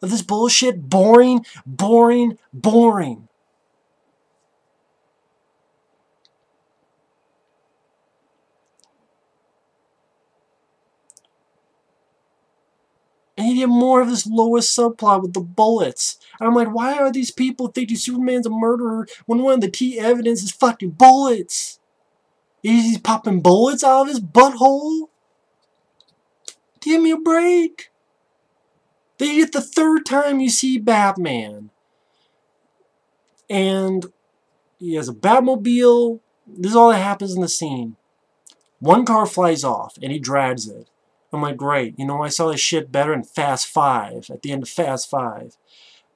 Of this bullshit? Boring, boring, boring. You get more of this Lois subplot with the bullets. And I'm like, why are these people thinking Superman's a murderer when one of the key evidence is fucking bullets? Is he popping bullets out of his butthole? Give me a break. They get the third time you see Batman. And he has a Batmobile. This is all that happens in the scene. One car flies off, and he drags it. I'm like, great. You know, I saw this shit better in Fast 5, at the end of Fast 5.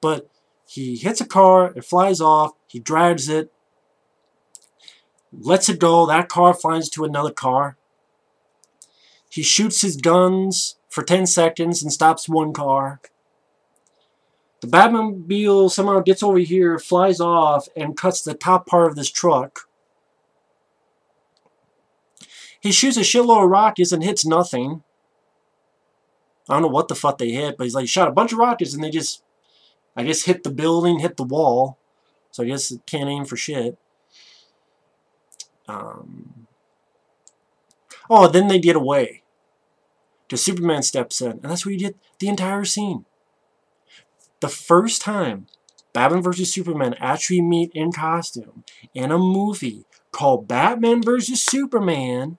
But he hits a car, it flies off, he drives it, lets it go, that car flies to another car. He shoots his guns for 10 seconds and stops one car. The Batmobile somehow gets over here, flies off, and cuts the top part of this truck. He shoots a shitload of rockets and hits nothing. I don't know what the fuck they hit, but he's like, shot a bunch of rockets and they just, I guess, hit the building, hit the wall. So I guess it can't aim for shit. Um, oh, then they get away. Because Superman steps in, and that's where you get the entire scene. The first time Batman vs. Superman actually meet in costume in a movie called Batman vs. Superman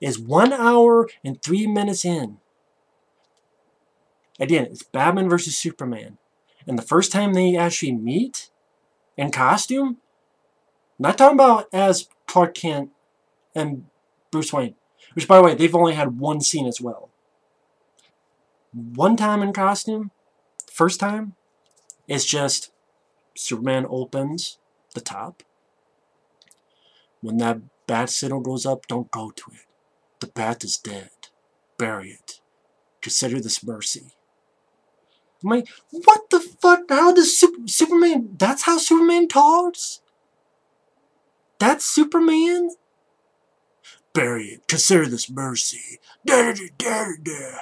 is one hour and three minutes in. Again, it's Batman versus Superman. And the first time they actually meet in costume, not talking about as Clark Kent and Bruce Wayne, which by the way, they've only had one scene as well. One time in costume, first time, it's just Superman opens the top. When that bat signal goes up, don't go to it. The bat is dead. Bury it. Consider this mercy. I'm like, what the fuck? How does Super Superman... That's how Superman talks? That's Superman? It. Consider this mercy. Da, da, da, da,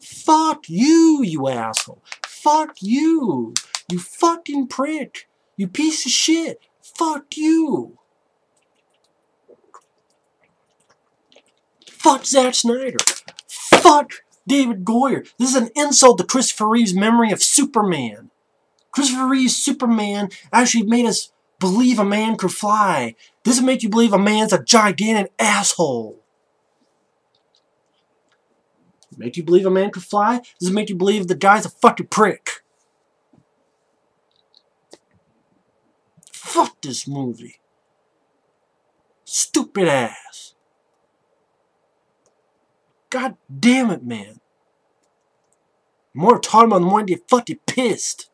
Fuck you, you asshole. Fuck you. You fucking prick. You piece of shit. Fuck you. Fuck Zack Snyder. Fuck David Goyer. This is an insult to Christopher Reeve's memory of Superman. Christopher Reeve's Superman actually made us believe a man could fly. This will make you believe a man's a gigantic asshole. Make you believe a man could fly? Does it make you believe the guy's a fucking prick? Fuck this movie. Stupid ass. God damn it, man. More talking about the more I get fucking pissed.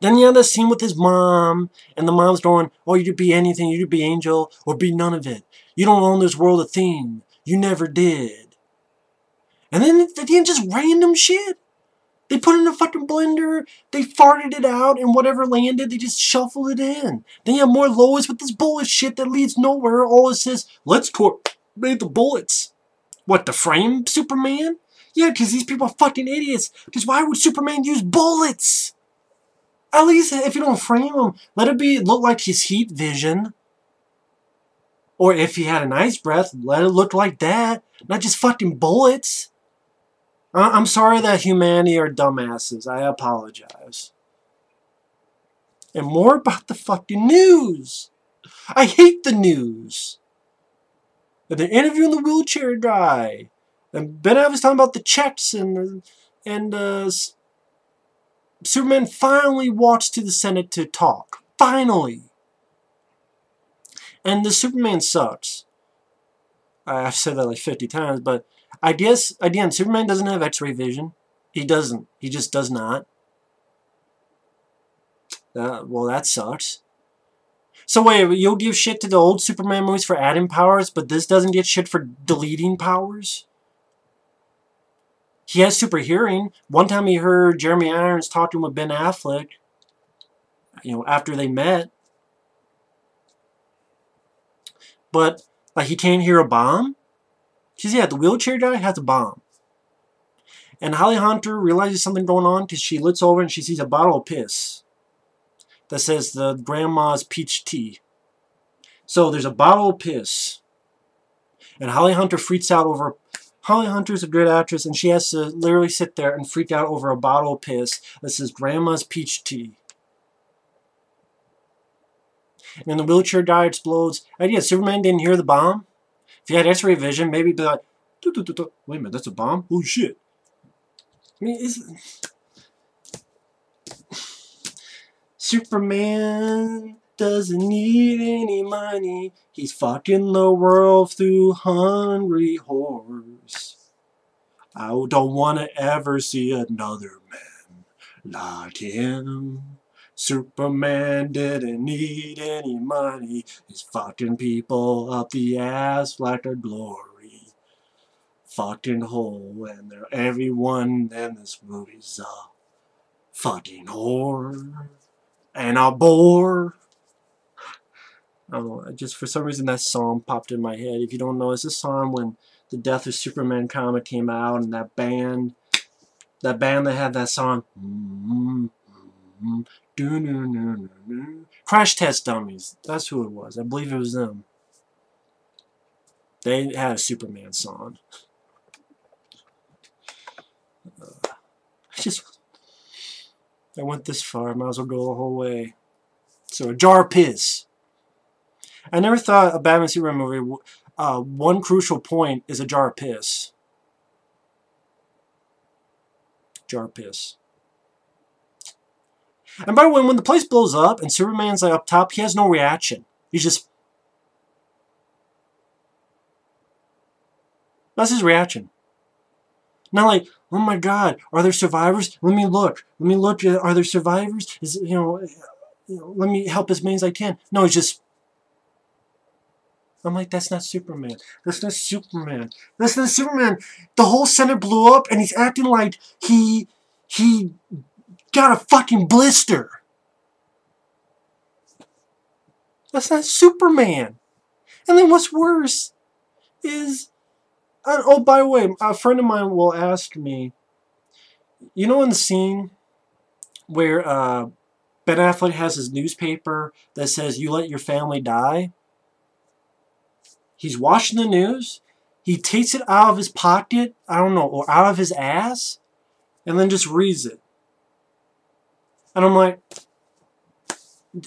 Then you have the scene with his mom, and the mom's going, oh, you could be anything, you could be angel, or be none of it. You don't own this world a thing. You never did. And then at the end, just random shit. They put in a fucking blender, they farted it out, and whatever landed, they just shuffled it in. Then you have more Lois with this bullshit that leads nowhere. All it says, let's made the bullets. What, the frame Superman? Yeah, because these people are fucking idiots. Because why would Superman use bullets? At least if you don't frame him, let it be look like his heat vision. Or if he had an ice breath, let it look like that. Not just fucking bullets. Uh, I'm sorry that humanity are dumbasses. I apologize. And more about the fucking news. I hate the news. They're interviewing the wheelchair guy. And Ben was talking about the checks and and uh, Superman finally walks to the Senate to talk. Finally. And the Superman sucks. I've said that like 50 times, but I guess, again, Superman doesn't have x-ray vision. He doesn't. He just does not. Well, that sucks. So wait, you'll give shit to the old Superman movies for adding powers, but this doesn't get shit for deleting powers? He has super hearing. One time he heard Jeremy Irons talking with Ben Affleck, you know, after they met. But, like, he can't hear a bomb? Because, yeah, the wheelchair guy has a bomb. And Holly Hunter realizes something going on because she looks over and she sees a bottle of piss that says the grandma's peach tea. So there's a bottle of piss. And Holly Hunter freaks out over... Holly Hunter's a great actress, and she has to literally sit there and freak out over a bottle of piss that says grandma's peach tea. And the wheelchair guy explodes. Idea, Superman didn't hear the bomb. If he had x-ray vision, maybe he'd be like, wait a minute, that's a bomb? Holy shit. I mean, it's... Superman doesn't need any money. He's fucking the world through hungry whores. I don't want to ever see another man like him. Superman didn't need any money. He's fucking people up the ass like a glory. Fucking hole, and they're everyone in this movie's a fucking whore and a bore. I don't know, just for some reason that song popped in my head. If you don't know, it's a song when the Death of Superman comic came out and that band, that band that had that song, Crash Test Dummies, that's who it was. I believe it was them. They had a Superman song. Uh, I just, I went this far, I might as well go the whole way. So, a jar of piss. I never thought a Batman Superman movie, uh, one crucial point is a jar of piss. Jar of piss. And by the way, when the place blows up and Superman's like up top, he has no reaction. He's just That's his reaction. Not like, oh my God, are there survivors? Let me look. Let me look. Are there survivors? Is you know, let me help as many as I can. No, he's just. I'm like, that's not Superman. That's not Superman. That's not Superman. The whole center blew up, and he's acting like he he got a fucking blister. That's not Superman. And then what's worse is uh, oh, by the way, a friend of mine will ask me, you know, in the scene where uh, Ben Affleck has his newspaper that says, You let your family die? He's watching the news. He takes it out of his pocket, I don't know, or out of his ass, and then just reads it. And I'm like,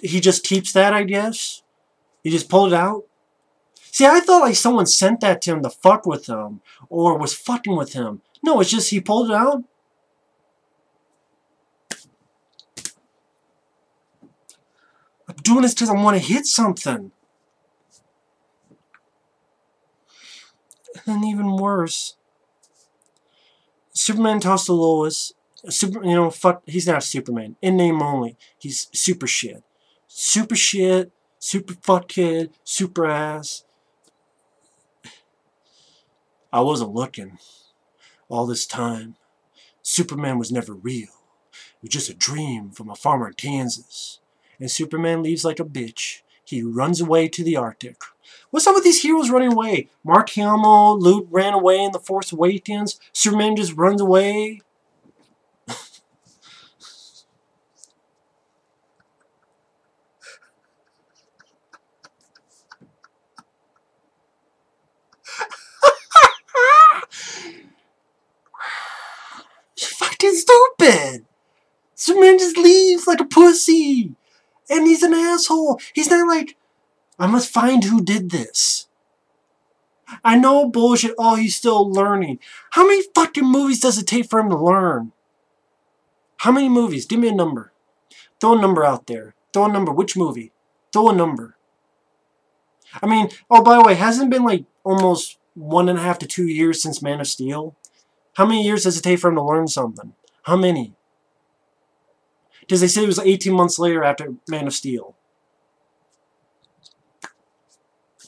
he just keeps that, I guess? He just pulled it out? See, I thought like someone sent that to him to fuck with him or was fucking with him. No, it's just he pulled it out. I'm doing this because I want to hit something. And even worse, Superman talks to Lois. Super, you know, fuck, he's not Superman. In name only. He's super shit. Super shit, super fuck kid, super ass. I wasn't looking. All this time, Superman was never real. It was just a dream from a farmer in Kansas. And Superman leaves like a bitch. He runs away to the Arctic. What's up with these heroes running away? Mark Hamill, Luke ran away in The Force Awakens. Superman just runs away. fucking stupid. Superman just leaves like a pussy. And he's an asshole. He's not like, I must find who did this. I know bullshit. Oh, he's still learning. How many fucking movies does it take for him to learn? How many movies? Give me a number. Throw a number out there. Throw a number. Which movie? Throw a number. I mean, oh, by the way, hasn't been like almost one and a half to two years since Man of Steel? How many years does it take for him to learn something? How many? Because they say it was 18 months later after Man of Steel.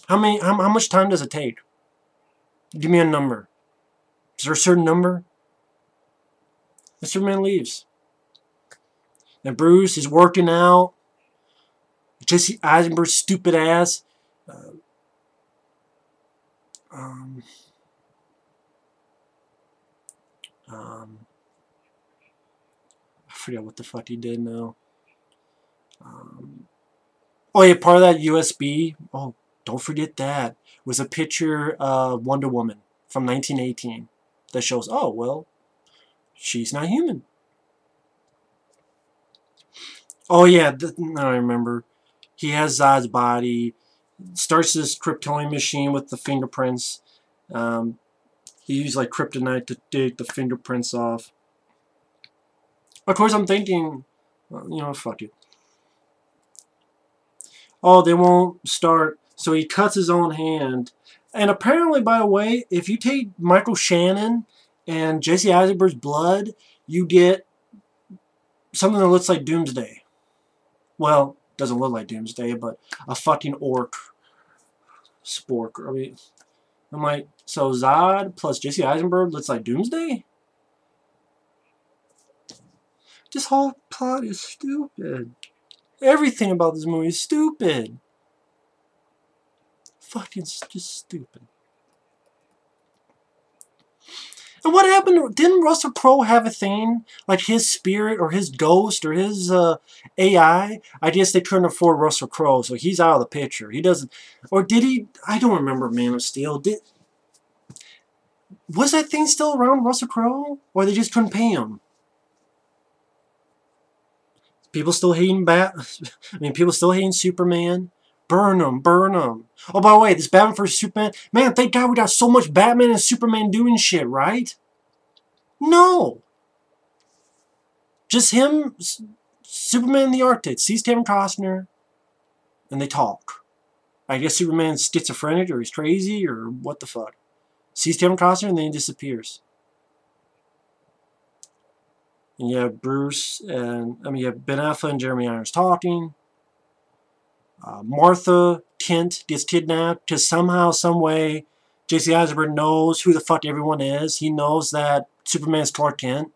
How many? How, how much time does it take? Give me a number. Is there a certain number? Mr. Man leaves. And Bruce is working out. Jesse Eisenberg's stupid ass. Uh, um, um, forget what the fuck he did now. Um, oh yeah, part of that USB. Oh, don't forget that was a picture of Wonder Woman from 1918 that shows. Oh well, she's not human. Oh yeah, now I remember. He has Zod's body. Starts this Kryptonian machine with the fingerprints. Um, he used like kryptonite to take the fingerprints off. Of course, I'm thinking, you know, fuck it. Oh, they won't start. So he cuts his own hand. And apparently, by the way, if you take Michael Shannon and Jesse Eisenberg's blood, you get something that looks like Doomsday. Well, doesn't look like Doomsday, but a fucking orc. Spork. I mean, I'm like, so Zod plus Jesse Eisenberg looks like Doomsday? This whole plot is stupid. Everything about this movie is stupid. Fucking just stupid. And what happened? Didn't Russell Crowe have a thing like his spirit or his ghost or his uh, AI? I guess they couldn't afford Russell Crowe, so he's out of the picture. He doesn't, or did he? I don't remember Man of Steel. Did was that thing still around Russell Crowe, or they just couldn't pay him? People still hating Bat. I mean, people still hating Superman. Burn them, burn them. Oh, by the way, this Batman vs Superman. Man, thank God we got so much Batman and Superman doing shit, right? No. Just him, Superman in the Arctic, sees Kevin Costner, and they talk. I guess Superman's schizophrenic or he's crazy or what the fuck. Sees Kevin Costner and then he disappears. And you have Bruce and, I mean, you have Ben Affleck and Jeremy Irons talking. Uh, Martha Kent gets kidnapped because somehow, some way, Jesse Eisenberg knows who the fuck everyone is. He knows that Superman's Clark Kent.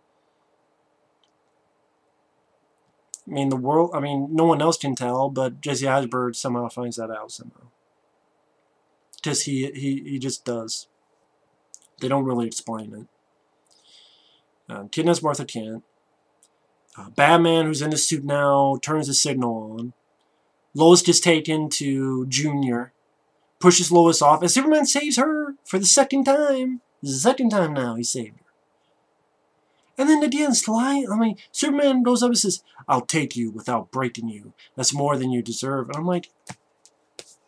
I mean, the world, I mean, no one else can tell, but Jesse Eisenberg somehow finds that out somehow. Because he, he, he just does. They don't really explain it. Um, kidnaps Martha Kent. Uh, Batman, who's in the suit now, turns the signal on. Lois gets taken to Junior. Pushes Lois off. And Superman saves her for the second time. The second time now he saved her. And then again, Sly, I mean, Superman goes up and says, I'll take you without breaking you. That's more than you deserve. And I'm like,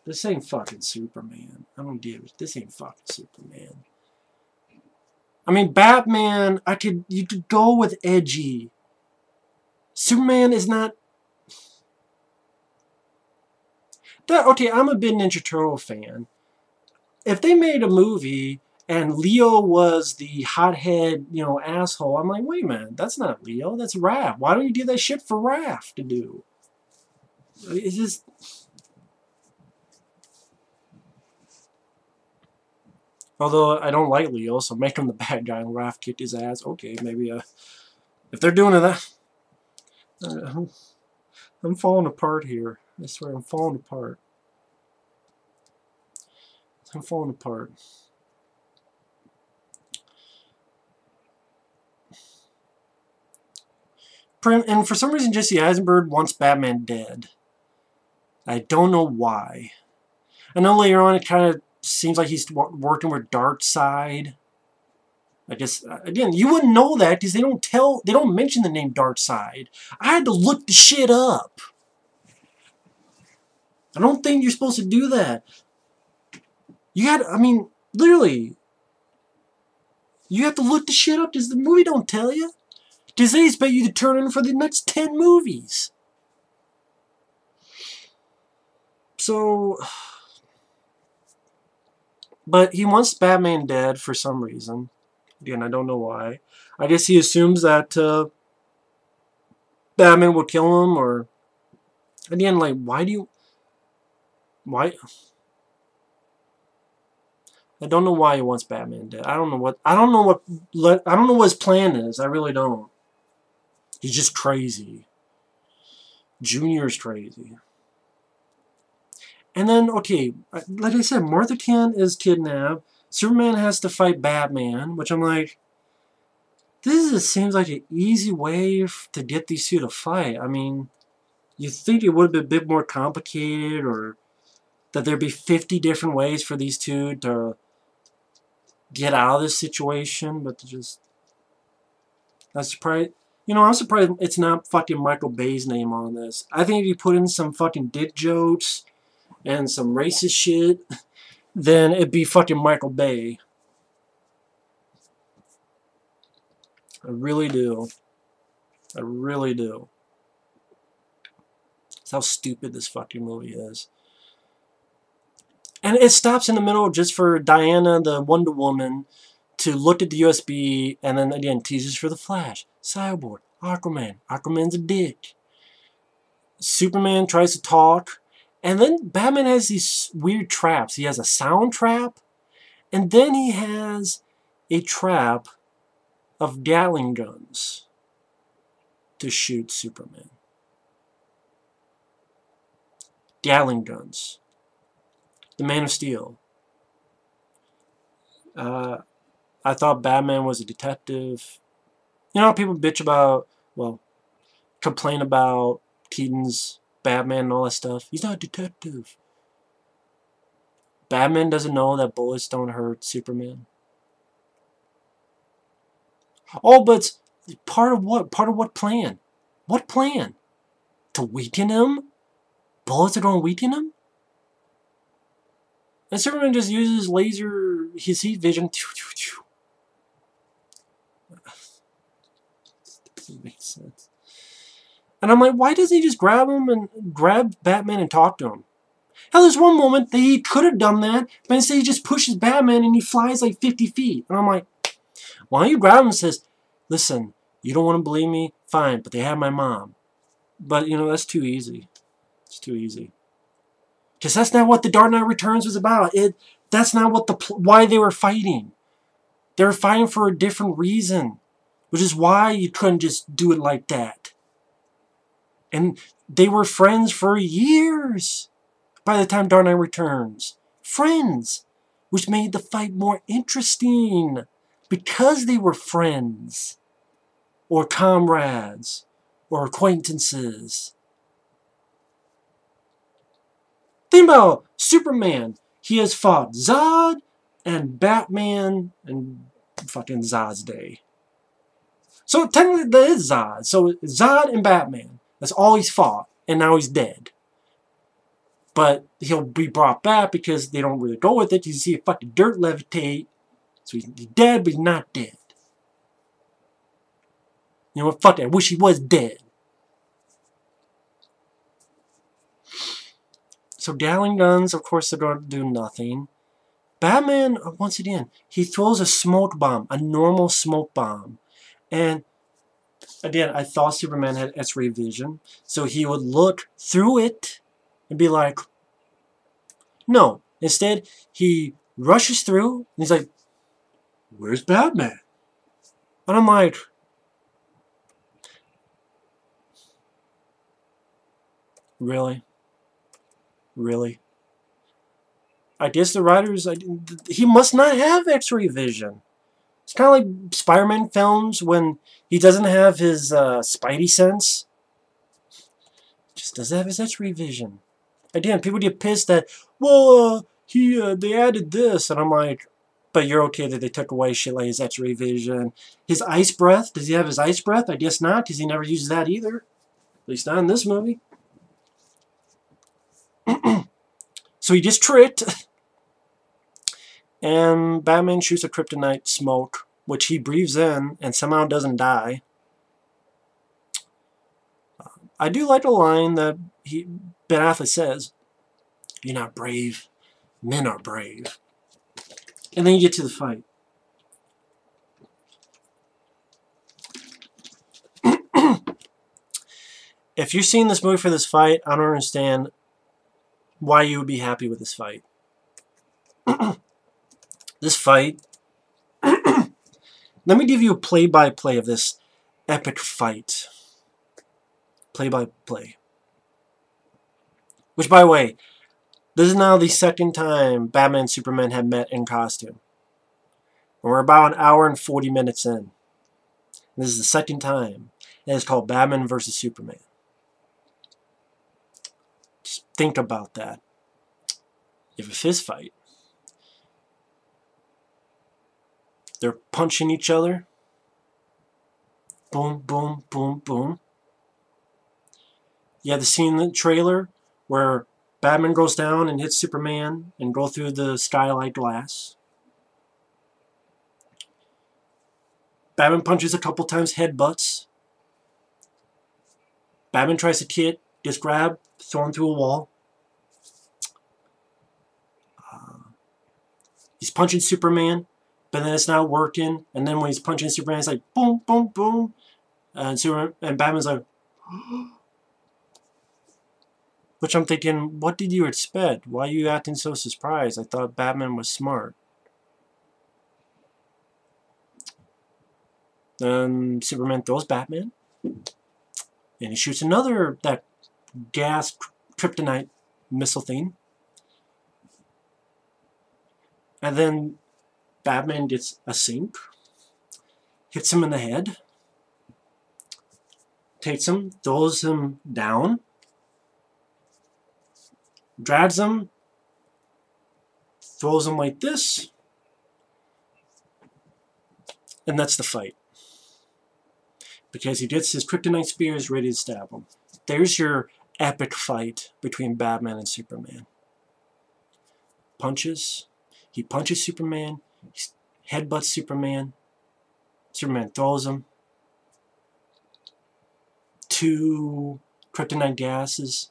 this ain't fucking Superman. I don't give it. This ain't fucking Superman. I mean, Batman, I could, you could go with edgy. Superman is not... That, okay, I'm a big Ninja Turtle fan. If they made a movie and Leo was the hothead, you know, asshole. I'm like, wait a minute, that's not Leo, that's Raph. Why don't you do that shit for Raph to do? It's just... Although I don't like Leo, so make him the bad guy and Raph kicked his ass. Okay, maybe uh, if they're doing it, that, Uh, I'm, I'm falling apart here. I swear, I'm falling apart. I'm falling apart. And for some reason, Jesse Eisenberg wants Batman dead. I don't know why. I know later on it kind of seems like he's working with Darkseid. I guess, uh, again, you wouldn't know that because they don't tell, they don't mention the name Darkseid. I had to look the shit up. I don't think you're supposed to do that. You had, I mean, literally, you have to look the shit up because the movie don't tell you. Because they expect you to turn in for the next 10 movies. So, [SIGHS] but he wants Batman dead for some reason. Again, I don't know why. I guess he assumes that uh, Batman will kill him, or again, like, why do you, why? I don't know why he wants Batman dead. I don't know what, I don't know what, Let. I don't know what his plan is. I really don't. He's just crazy. Junior's crazy. And then, okay, like I said, Martha Kent is kidnapped. Superman has to fight Batman, which I'm like, this just seems like an easy way to get these two to fight. I mean, you think it would been a bit more complicated or that there'd be 50 different ways for these two to get out of this situation, but just... That's surprised. You know, I'm surprised it's not fucking Michael Bay's name on this. I think if you put in some fucking dick jokes and some racist shit, [LAUGHS] then it'd be fucking Michael Bay. I really do. I really do. That's how stupid this fucking movie is. And it stops in the middle just for Diana, the Wonder Woman, to look at the USB and then again teases for the Flash. Cyborg, Aquaman. Aquaman's a dick. Superman tries to talk. And then Batman has these weird traps. He has a sound trap. And then he has a trap of Gatling guns to shoot Superman. Gatling guns. The Man of Steel. Uh, I thought Batman was a detective. You know, people bitch about, well, complain about Keaton's Batman and all that stuff. He's not a detective. Batman doesn't know that bullets don't hurt Superman. Oh, but part of what? Part of what plan? What plan? To weaken him? Bullets are going to weaken him? And Superman just uses laser, his heat vision. Doesn't [SIGHS] make sense. And I'm like, why doesn't he just grab him and grab Batman and talk to him? Hell, there's one moment that he could have done that, but instead he just pushes Batman and he flies like 50 feet. And I'm like, why don't you grab him and says, listen, you don't want to believe me? Fine, but they have my mom. But, you know, that's too easy. It's too easy. Because that's not what the Dark Knight Returns was about. It That's not what the why they were fighting. They were fighting for a different reason. Which is why you couldn't just do it like that. And they were friends for years by the time Dark Knight Returns. Friends! Which made the fight more interesting. Because they were friends. Or comrades. Or acquaintances. Think about Superman. He has fought Zod and Batman and fucking Doomsday. So technically that is Zod. So Zod and Batman. That's all he's fought. And now he's dead. But he'll be brought back because they don't really go with it. You see a fucking dirt levitate. So he's dead, but he's not dead. You know what? Fuck it. I wish he was dead. So Gatling guns, of course, they're going to do nothing. Batman, uh, once again, he throws a smoke bomb, a normal smoke bomb. And again, I thought Superman had X-ray vision, so he would look through it and be like, no. Instead, he rushes through, and he's like, where's Batman? And I'm like, really? Really? I guess the writers, I, he must not have X-ray vision. It's kind of like Spider-Man films when he doesn't have his uh, Spidey sense. Just doesn't have his X-ray vision. Again, people get pissed that, well, uh, he uh, they added this, and I'm like, but you're okay that they took away shit like his X-ray vision. His ice breath, does he have his ice breath? I guess not, because he never uses that either. At least not in this movie. [CLEARS THROAT] so he just tricked. [LAUGHS] And Batman shoots a kryptonite smoke, which he breathes in and somehow doesn't die. I do like a line that he Ben Affleck says, You're not brave, men are brave. And then you get to the fight. [CLEARS THROAT] if you're seeing this movie for this fight, I don't understand why you would be happy with this fight. [CLEARS THROAT] this fight, [CLEARS THROAT] let me give you a play-by-play -play of this epic fight. Play-by-play. -play. Which, by the way, this is now the second time Batman and Superman have met in costume. And we're about an hour and 40 minutes in. This is the second time. And it's called Batman vs. Superman. Just think about that. You have a fist fight. They're punching each other. Boom, boom, boom, boom. You have the scene in the trailer where Batman goes down and hits Superman and go through the skylight glass. Batman punches a couple times, headbutts. Batman tries to hit, gets grabbed, thrown through a wall. Uh, he's punching Superman, but then it's not working. And then when he's punching Superman, it's like boom, boom, boom. And Superman and Batman's like, [GASPS] which I'm thinking, what did you expect? Why are you acting so surprised? I thought Batman was smart. Then Superman throws Batman. And he shoots another, that gas kryptonite missile thing. And then Batman gets a sink, hits him in the head, takes him, throws him down, drags him, throws him like this, and that's the fight. Because he gets his kryptonite spears ready to stab him. There's your epic fight between Batman and Superman. Punches. He punches Superman. He headbutts Superman. Superman throws him. Two kryptonite gases.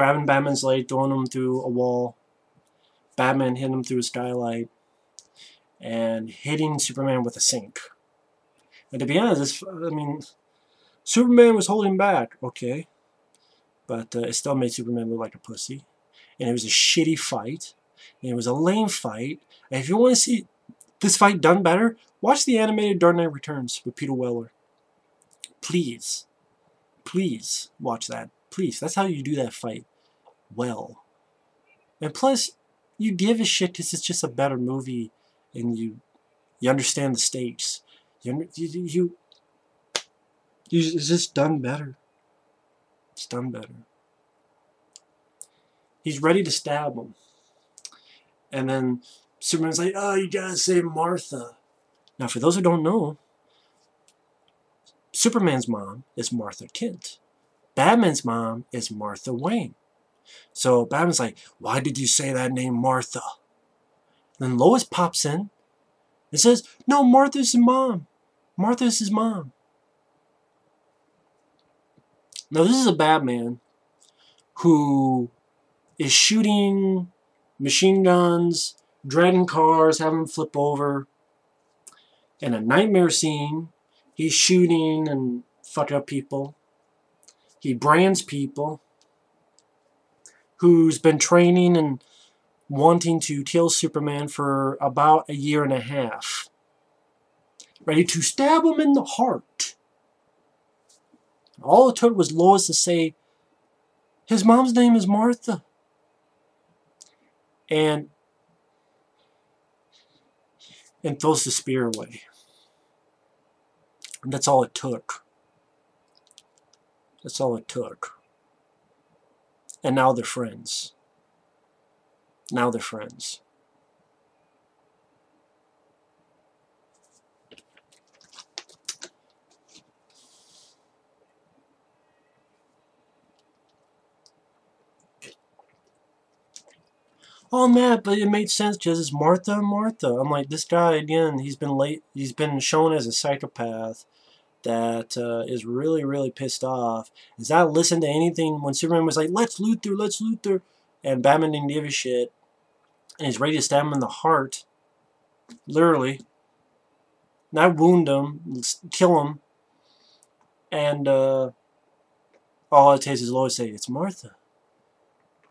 grabbing Batman's leg, throwing him through a wall. Batman hitting him through a skylight. And hitting Superman with a sink. And to be honest, this, I mean, Superman was holding back, okay. But uh, it still made Superman look like a pussy. And it was a shitty fight. And it was a lame fight. And if you want to see this fight done better, watch the animated Dark Knight Returns with Peter Weller. Please. Please watch that. Please. That's how you do that fight well. And plus, you give a shit because it's just a better movie and you you understand the stakes. You, you, you, you it's just done better. It's done better. He's ready to stab him. And then Superman's like, oh, you gotta save Martha. Now, for those who don't know, Superman's mom is Martha Kent. Batman's mom is Martha Wayne. So Batman's like, why did you say that name Martha? Then Lois pops in and says, no, Martha's his mom. Martha's his mom. Now this is a Batman who is shooting machine guns, dragging cars, having them flip over. In a nightmare scene, he's shooting and fucking up people. He brands people who's been training and wanting to kill Superman for about a year and a half. Ready to stab him in the heart. All it took was Lois to say, his mom's name is Martha. And and throws the spear away. And that's all it took. That's all it took. And now they're friends. Now they're friends. Oh man, but it made sense because it's Martha Martha. I'm like, this guy again, he's been late he's been shown as a psychopath that uh, is really, really pissed off. Is not listen to anything when Superman was like, let's Luthor, let's Luthor and Batman didn't give a shit. And he's ready to stab him in the heart. Literally. Not wound him, kill him. And uh, all it takes is Lois say, it's Martha.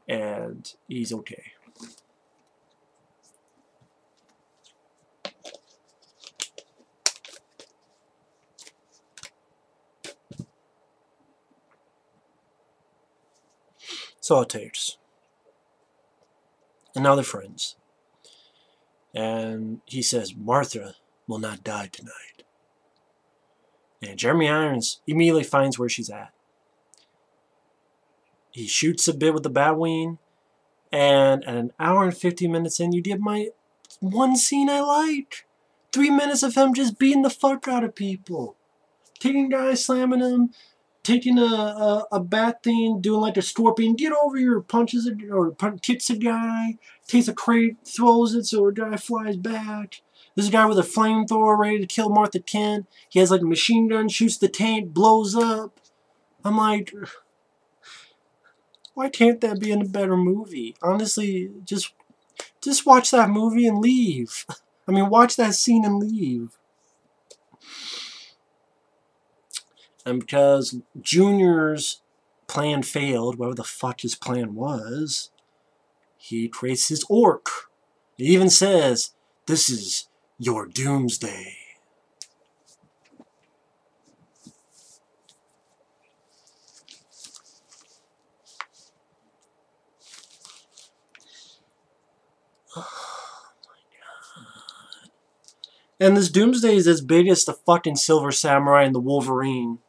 And he's okay. So. And other friends. And he says, Martha will not die tonight. And Jeremy Irons immediately finds where she's at. He shoots a bit with the Batwing, and at an hour and 50 minutes in, you get my one scene I like. Three minutes of him just beating the fuck out of people. Taking guys, slamming them, taking a, a, a bad thing, doing like a scorpion, get over your punches it, or kicks a guy, takes a crate, throws it so a guy flies back. This guy with a flamethrower ready to kill Martha Kent. He has like a machine gun, shoots the tank, blows up. I'm like, why can't that be in a better movie? Honestly, just just watch that movie and leave. [LAUGHS] I mean, watch that scene and leave. And because Junior's plan failed, whatever the fuck his plan was, he creates his orc. He even says, this is your doomsday. [SIGHS] And this Doomsday is as big as the fucking Silver Samurai and the Wolverine.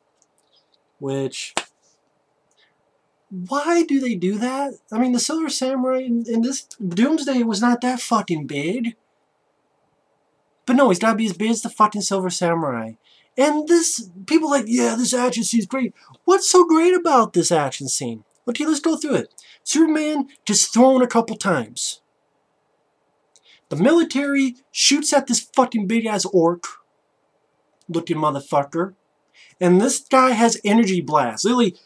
Which. Why do they do that? I mean, the Silver Samurai in, in this Doomsday was not that fucking big. But no, he's gotta be as big as the fucking Silver Samurai. And this, people like, yeah, this action scene is great. What's so great about this action scene? Okay, let's go through it. Superman just thrown a couple times. The military shoots at this fucking big ass orc looking motherfucker. And this guy has energy blast. Literally,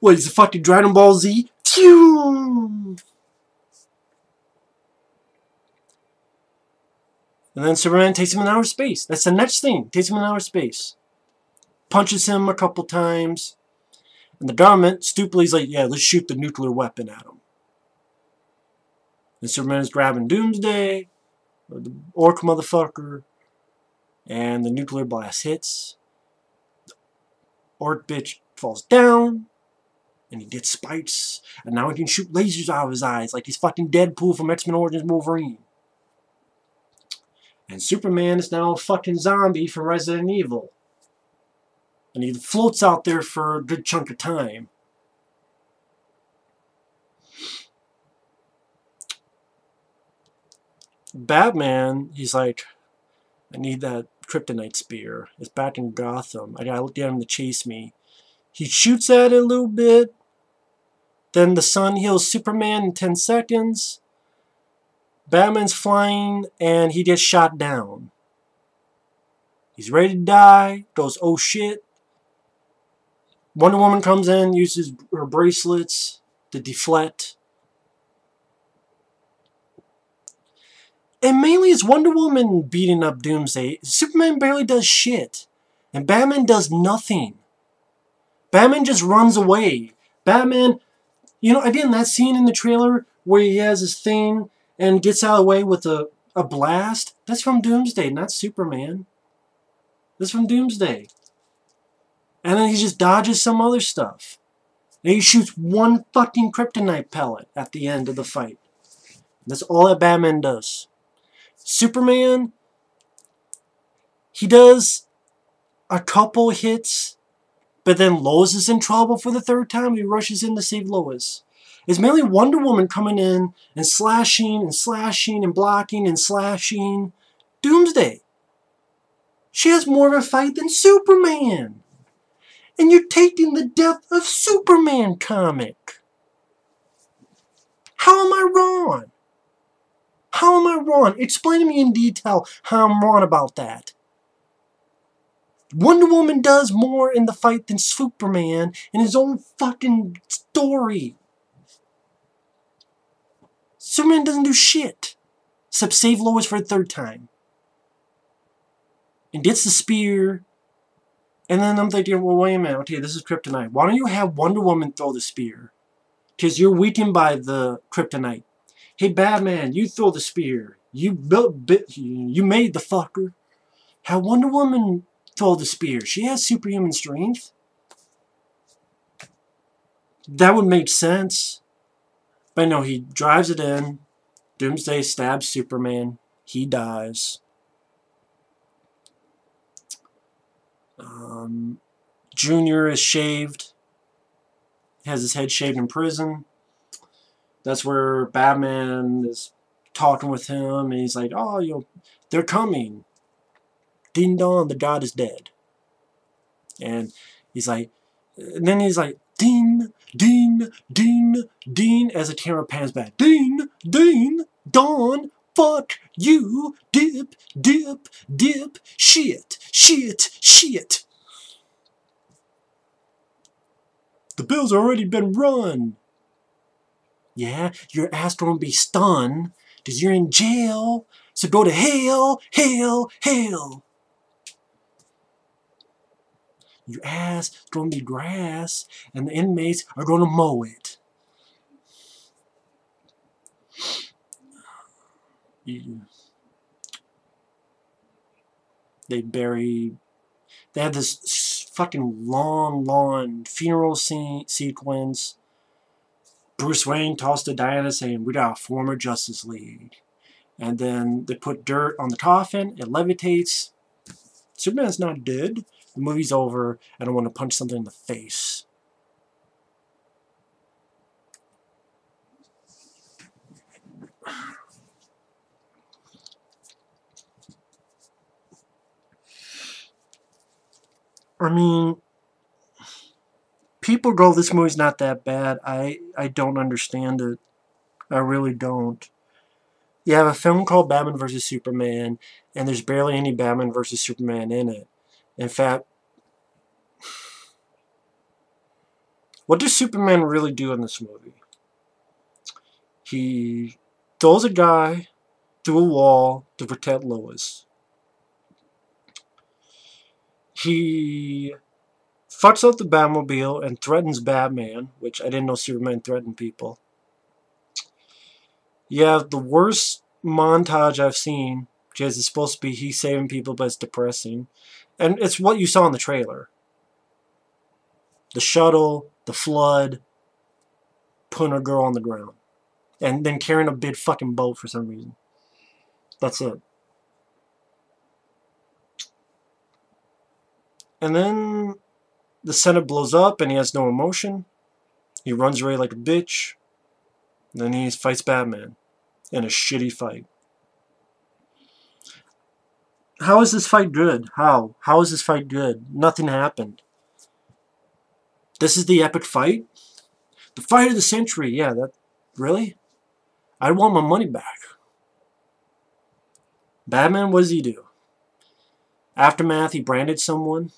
what is the fucking Dragon Ball Z? And then Superman takes him in outer space. That's the next thing. Takes him in outer space. Punches him a couple times. And the government stupidly is like, yeah, let's shoot the nuclear weapon at him. And Superman's grabbing Doomsday, or the orc motherfucker, and the nuclear blast hits. Orc bitch falls down, and he gets spikes, and now he can shoot lasers out of his eyes like he's fucking Deadpool from X-Men Origins Wolverine. And Superman is now a fucking zombie from Resident Evil. And he floats out there for a good chunk of time. Batman, he's like, I need that kryptonite spear. It's back in Gotham. I gotta get him to chase me. He shoots at it a little bit. Then the sun heals Superman in 10 seconds. Batman's flying and he gets shot down. He's ready to die, goes, oh shit. Wonder Woman comes in, uses her bracelets to deflect. And mainly it's Wonder Woman beating up Doomsday. Superman barely does shit. And Batman does nothing. Batman just runs away. Batman, you know, again, that scene in the trailer where he has his thing and gets out of the way with a, a blast, that's from Doomsday, not Superman. That's from Doomsday. And then he just dodges some other stuff. And he shoots one fucking kryptonite pellet at the end of the fight. That's all that Batman does. Superman, he does a couple hits, but then Lois is in trouble for the third time. He rushes in to save Lois. It's mainly Wonder Woman coming in and slashing and slashing and blocking and slashing. Doomsday. She has more of a fight than Superman. And you're taking the death of Superman comic. How am I wrong? How am I wrong? Explain to me in detail how I'm wrong about that. Wonder Woman does more in the fight than Superman in his own fucking story. Superman doesn't do shit. Except save Lois for the third time. And gets the spear. And then I'm thinking, well, wait a minute. Okay, this is kryptonite. Why don't you have Wonder Woman throw the spear? Because you're weakened by the kryptonite. Hey, Batman, you throw the spear. You built, you made the fucker. How Wonder Woman throw the spear. She has superhuman strength. That would make sense. But no, he drives it in. Doomsday stabs Superman. He dies. Um, Junior is shaved. Has his head shaved in prison. That's where Batman is talking with him, and he's like, "Oh, you know, they're coming. Ding dong, the god is dead." And he's like, and then he's like, "Ding, ding, ding, ding," as the camera pans back. Ding, ding, dawn, fuck you, dip, dip, dip, shit, shit, shit. The bill's already been run. Yeah, your ass gonna be stunned because you're in jail. So go to hell, hell, hell. Your ass is gonna be grass, and the inmates are gonna mow it. They bury. They have this fucking long, long funeral scene sequence Bruce Wayne talks to Diana saying, we got a former Justice League. And then they put dirt on the coffin, it levitates. Superman's not dead. The movie's over, I want to punch something in the face. [SIGHS] I mean, people go, this movie's not that bad. I, I don't understand it. I really don't. You have a film called Batman vs. Superman, and there's barely any Batman vs. Superman in it. In fact, what does Superman really do in this movie? He throws a guy through a wall to protect Lois. He fucks up the Batmobile and threatens Batman, which I didn't know Superman threatened people. You have the worst montage I've seen, because it's supposed to be he saving people, but it's depressing. And it's what you saw in the trailer. The shuttle, the flood, putting a girl on the ground. And then carrying a big fucking boat for some reason. That's it. And then the Senate blows up and he has no emotion. He runs away like a bitch. And then he fights Batman in a shitty fight. How is this fight good? How? How is this fight good? Nothing happened. This is the epic fight? The fight of the century. Yeah, that... Really? I want my money back. Batman, what does he do? Aftermath, he branded someone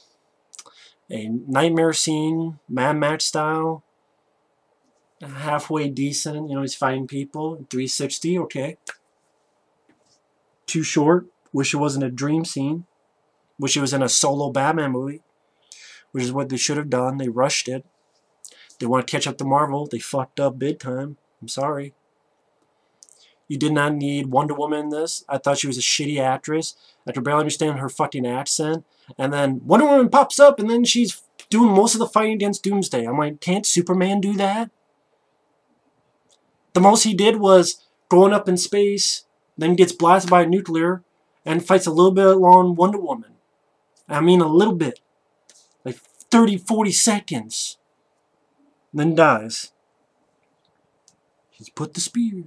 a nightmare scene, Mad Max style, halfway decent. You know, he's fighting people. 360, okay. Too short. Wish it wasn't a dream scene. Wish it was in a solo Batman movie, which is what they should have done. They rushed it. They want to catch up to Marvel. They fucked up big time. I'm sorry. You did not need Wonder Woman in this. I thought she was a shitty actress. I could barely understand her fucking accent. And then Wonder Woman pops up and then she's doing most of the fighting against Doomsday. I'm like, can't Superman do that? The most he did was going up in space, then gets blasted by a nuclear, and fights a little bit along Wonder Woman. I mean a little bit. Like 30, 40 seconds. Then dies. He's put the spear.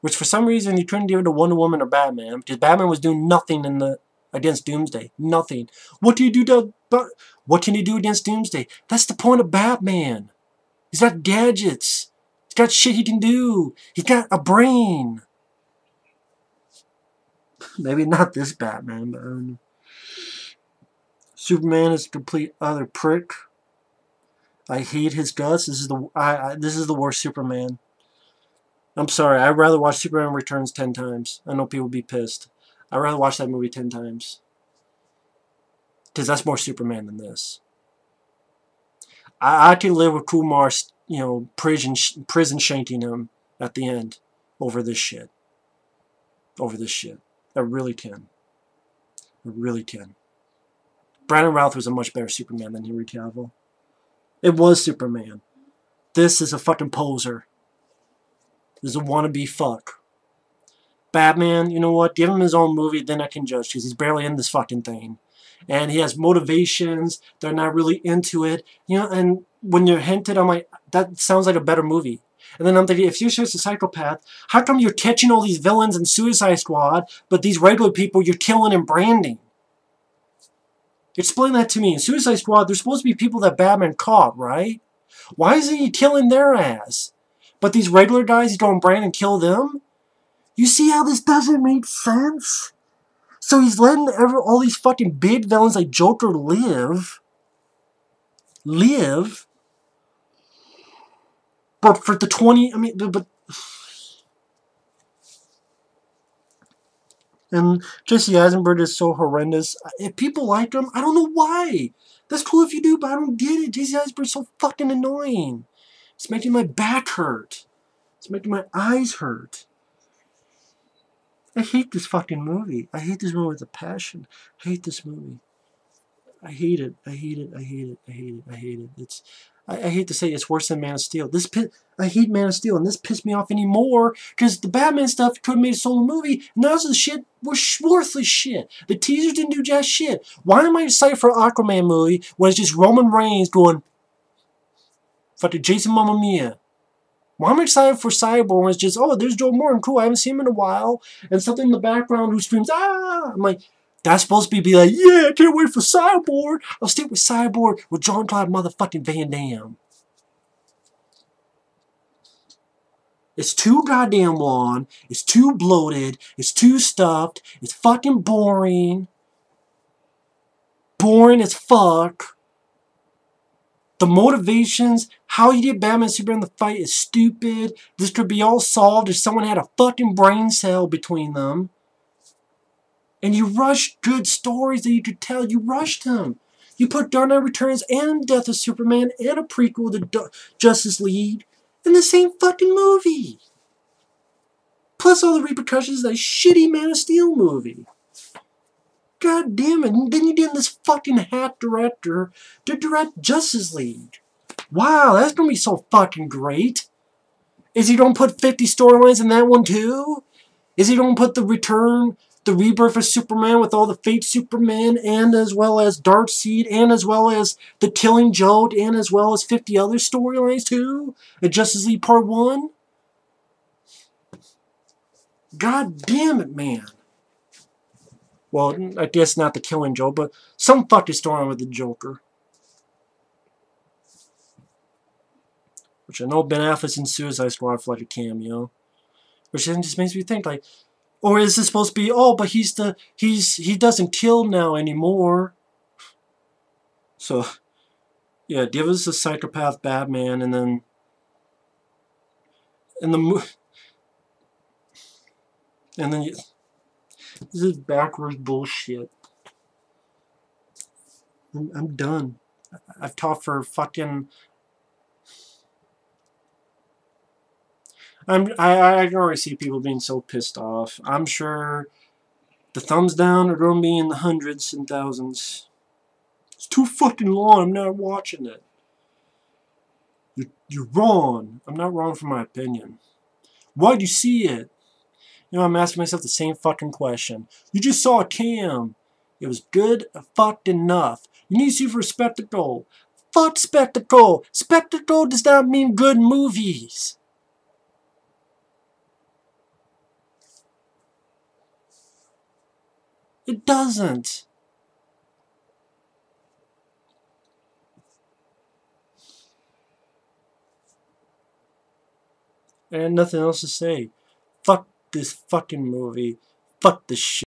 Which for some reason you couldn't give it to Wonder Woman or Batman, because Batman was doing nothing in the against Doomsday. Nothing. What do you do to... What can you do against Doomsday? That's the point of Batman. He's got gadgets. He's got shit he can do. He's got a brain. [LAUGHS] Maybe not this Batman, but... Um, Superman is a complete other prick. I hate his guts. This is the I, I, this is the worst Superman. I'm sorry. I'd rather watch Superman Returns ten times. I know people will be pissed. I'd rather watch that movie ten times. Because that's more Superman than this. I, I can live with Kumar, you know, prison, prison shanking him at the end over this shit. Over this shit. I really can. I really can. Brandon Routh was a much better Superman than Henry Cavill. It was Superman. This is a fucking poser. Is a wannabe fuck. Batman, you know what? Give him his own movie, then I can judge, because he's barely in this fucking thing. And he has motivations, they're not really into it. You know, and when you're hinted, I'm like, that sounds like a better movie. And then I'm thinking, if you're such a psychopath, how come you're catching all these villains in Suicide Squad, but these regular people you're killing and branding? Explain that to me. In Suicide Squad, there's supposed to be people that Batman caught, right? Why isn't he killing their ass? But these regular guys, he's going brand and kill them? You see how this doesn't make sense? So he's letting ever, all these fucking big villains like Joker live. Live. But for the 20, I mean, but... And Jesse Eisenberg is so horrendous. If people like him, I don't know why. That's cool if you do, but I don't get it. Jesse Eisenberg's so fucking annoying. It's making my back hurt. It's making my eyes hurt. I hate this fucking movie. I hate this movie with a passion. I hate this movie. I hate it. I hate it. I hate it. I hate it. I hate it. It's I, I hate to say it's worse than Man of Steel. This pi- I hate Man of Steel, and this pissed me off anymore because the Batman stuff could have made a solo movie, and rest of the shit was worthless shit. The teasers didn't do jack shit. Why am I excited for an Aquaman movie when it's just Roman Reigns going fucking Jason Momoa? Why am I excited for Cyborg it's just, oh, there's Joe Morton, cool, I haven't seen him in a while, and something in the background who screams, ah! I'm like, that's supposed to be, be like, yeah, I can't wait for Cyborg. I'll stick with Cyborg with John Claude motherfucking Van Damme. It's too goddamn long. It's too bloated. It's too stuffed. It's fucking boring. Boring as fuck. The motivations, how you get Batman and Superman the fight is stupid. This could be all solved if someone had a fucking brain cell between them. And you rushed good stories that you could tell. You rushed them. You put Dark Knight Returns and Death of Superman and a prequel to Justice League in the same fucking movie. Plus all the repercussions of that shitty Man of Steel movie. God damn it. And then you get this fucking hat director to direct Justice League. Wow, that's gonna be so fucking great. Is he gonna put 50 storylines in that one too? Is he gonna put the return, the rebirth of Superman with all the fake Superman and as well as Darkseid and as well as the Killing Joke and as well as 50 other storylines too? And Justice League Part 1? God damn it, man. Well, I guess not the Killing Joke, but some fucking story with the Joker. Which I know Ben Affleck's in Suicide Squad for like a cameo. Which then just makes me think like, or is this supposed to be, oh, but he's the, he's, he doesn't kill now anymore. So, yeah, give us a psychopath Batman and then, and the, and then you, this is backwards bullshit. I'm, I'm done. I've talked for fucking. I'm I I can already see people being so pissed off. I'm sure the thumbs down are going to be in the hundreds and thousands. It's too fucking long. I'm not watching it. You're, you're wrong. I'm not wrong for my opinion. Why'd you see it? Know, I'm asking myself the same fucking question. You just saw a cam. It was good fucked enough. You need to see for spectacle. Fuck spectacle. Spectacle does not mean good movies. It doesn't. And nothing else to say. Fuck this fucking movie. Fuck this shit.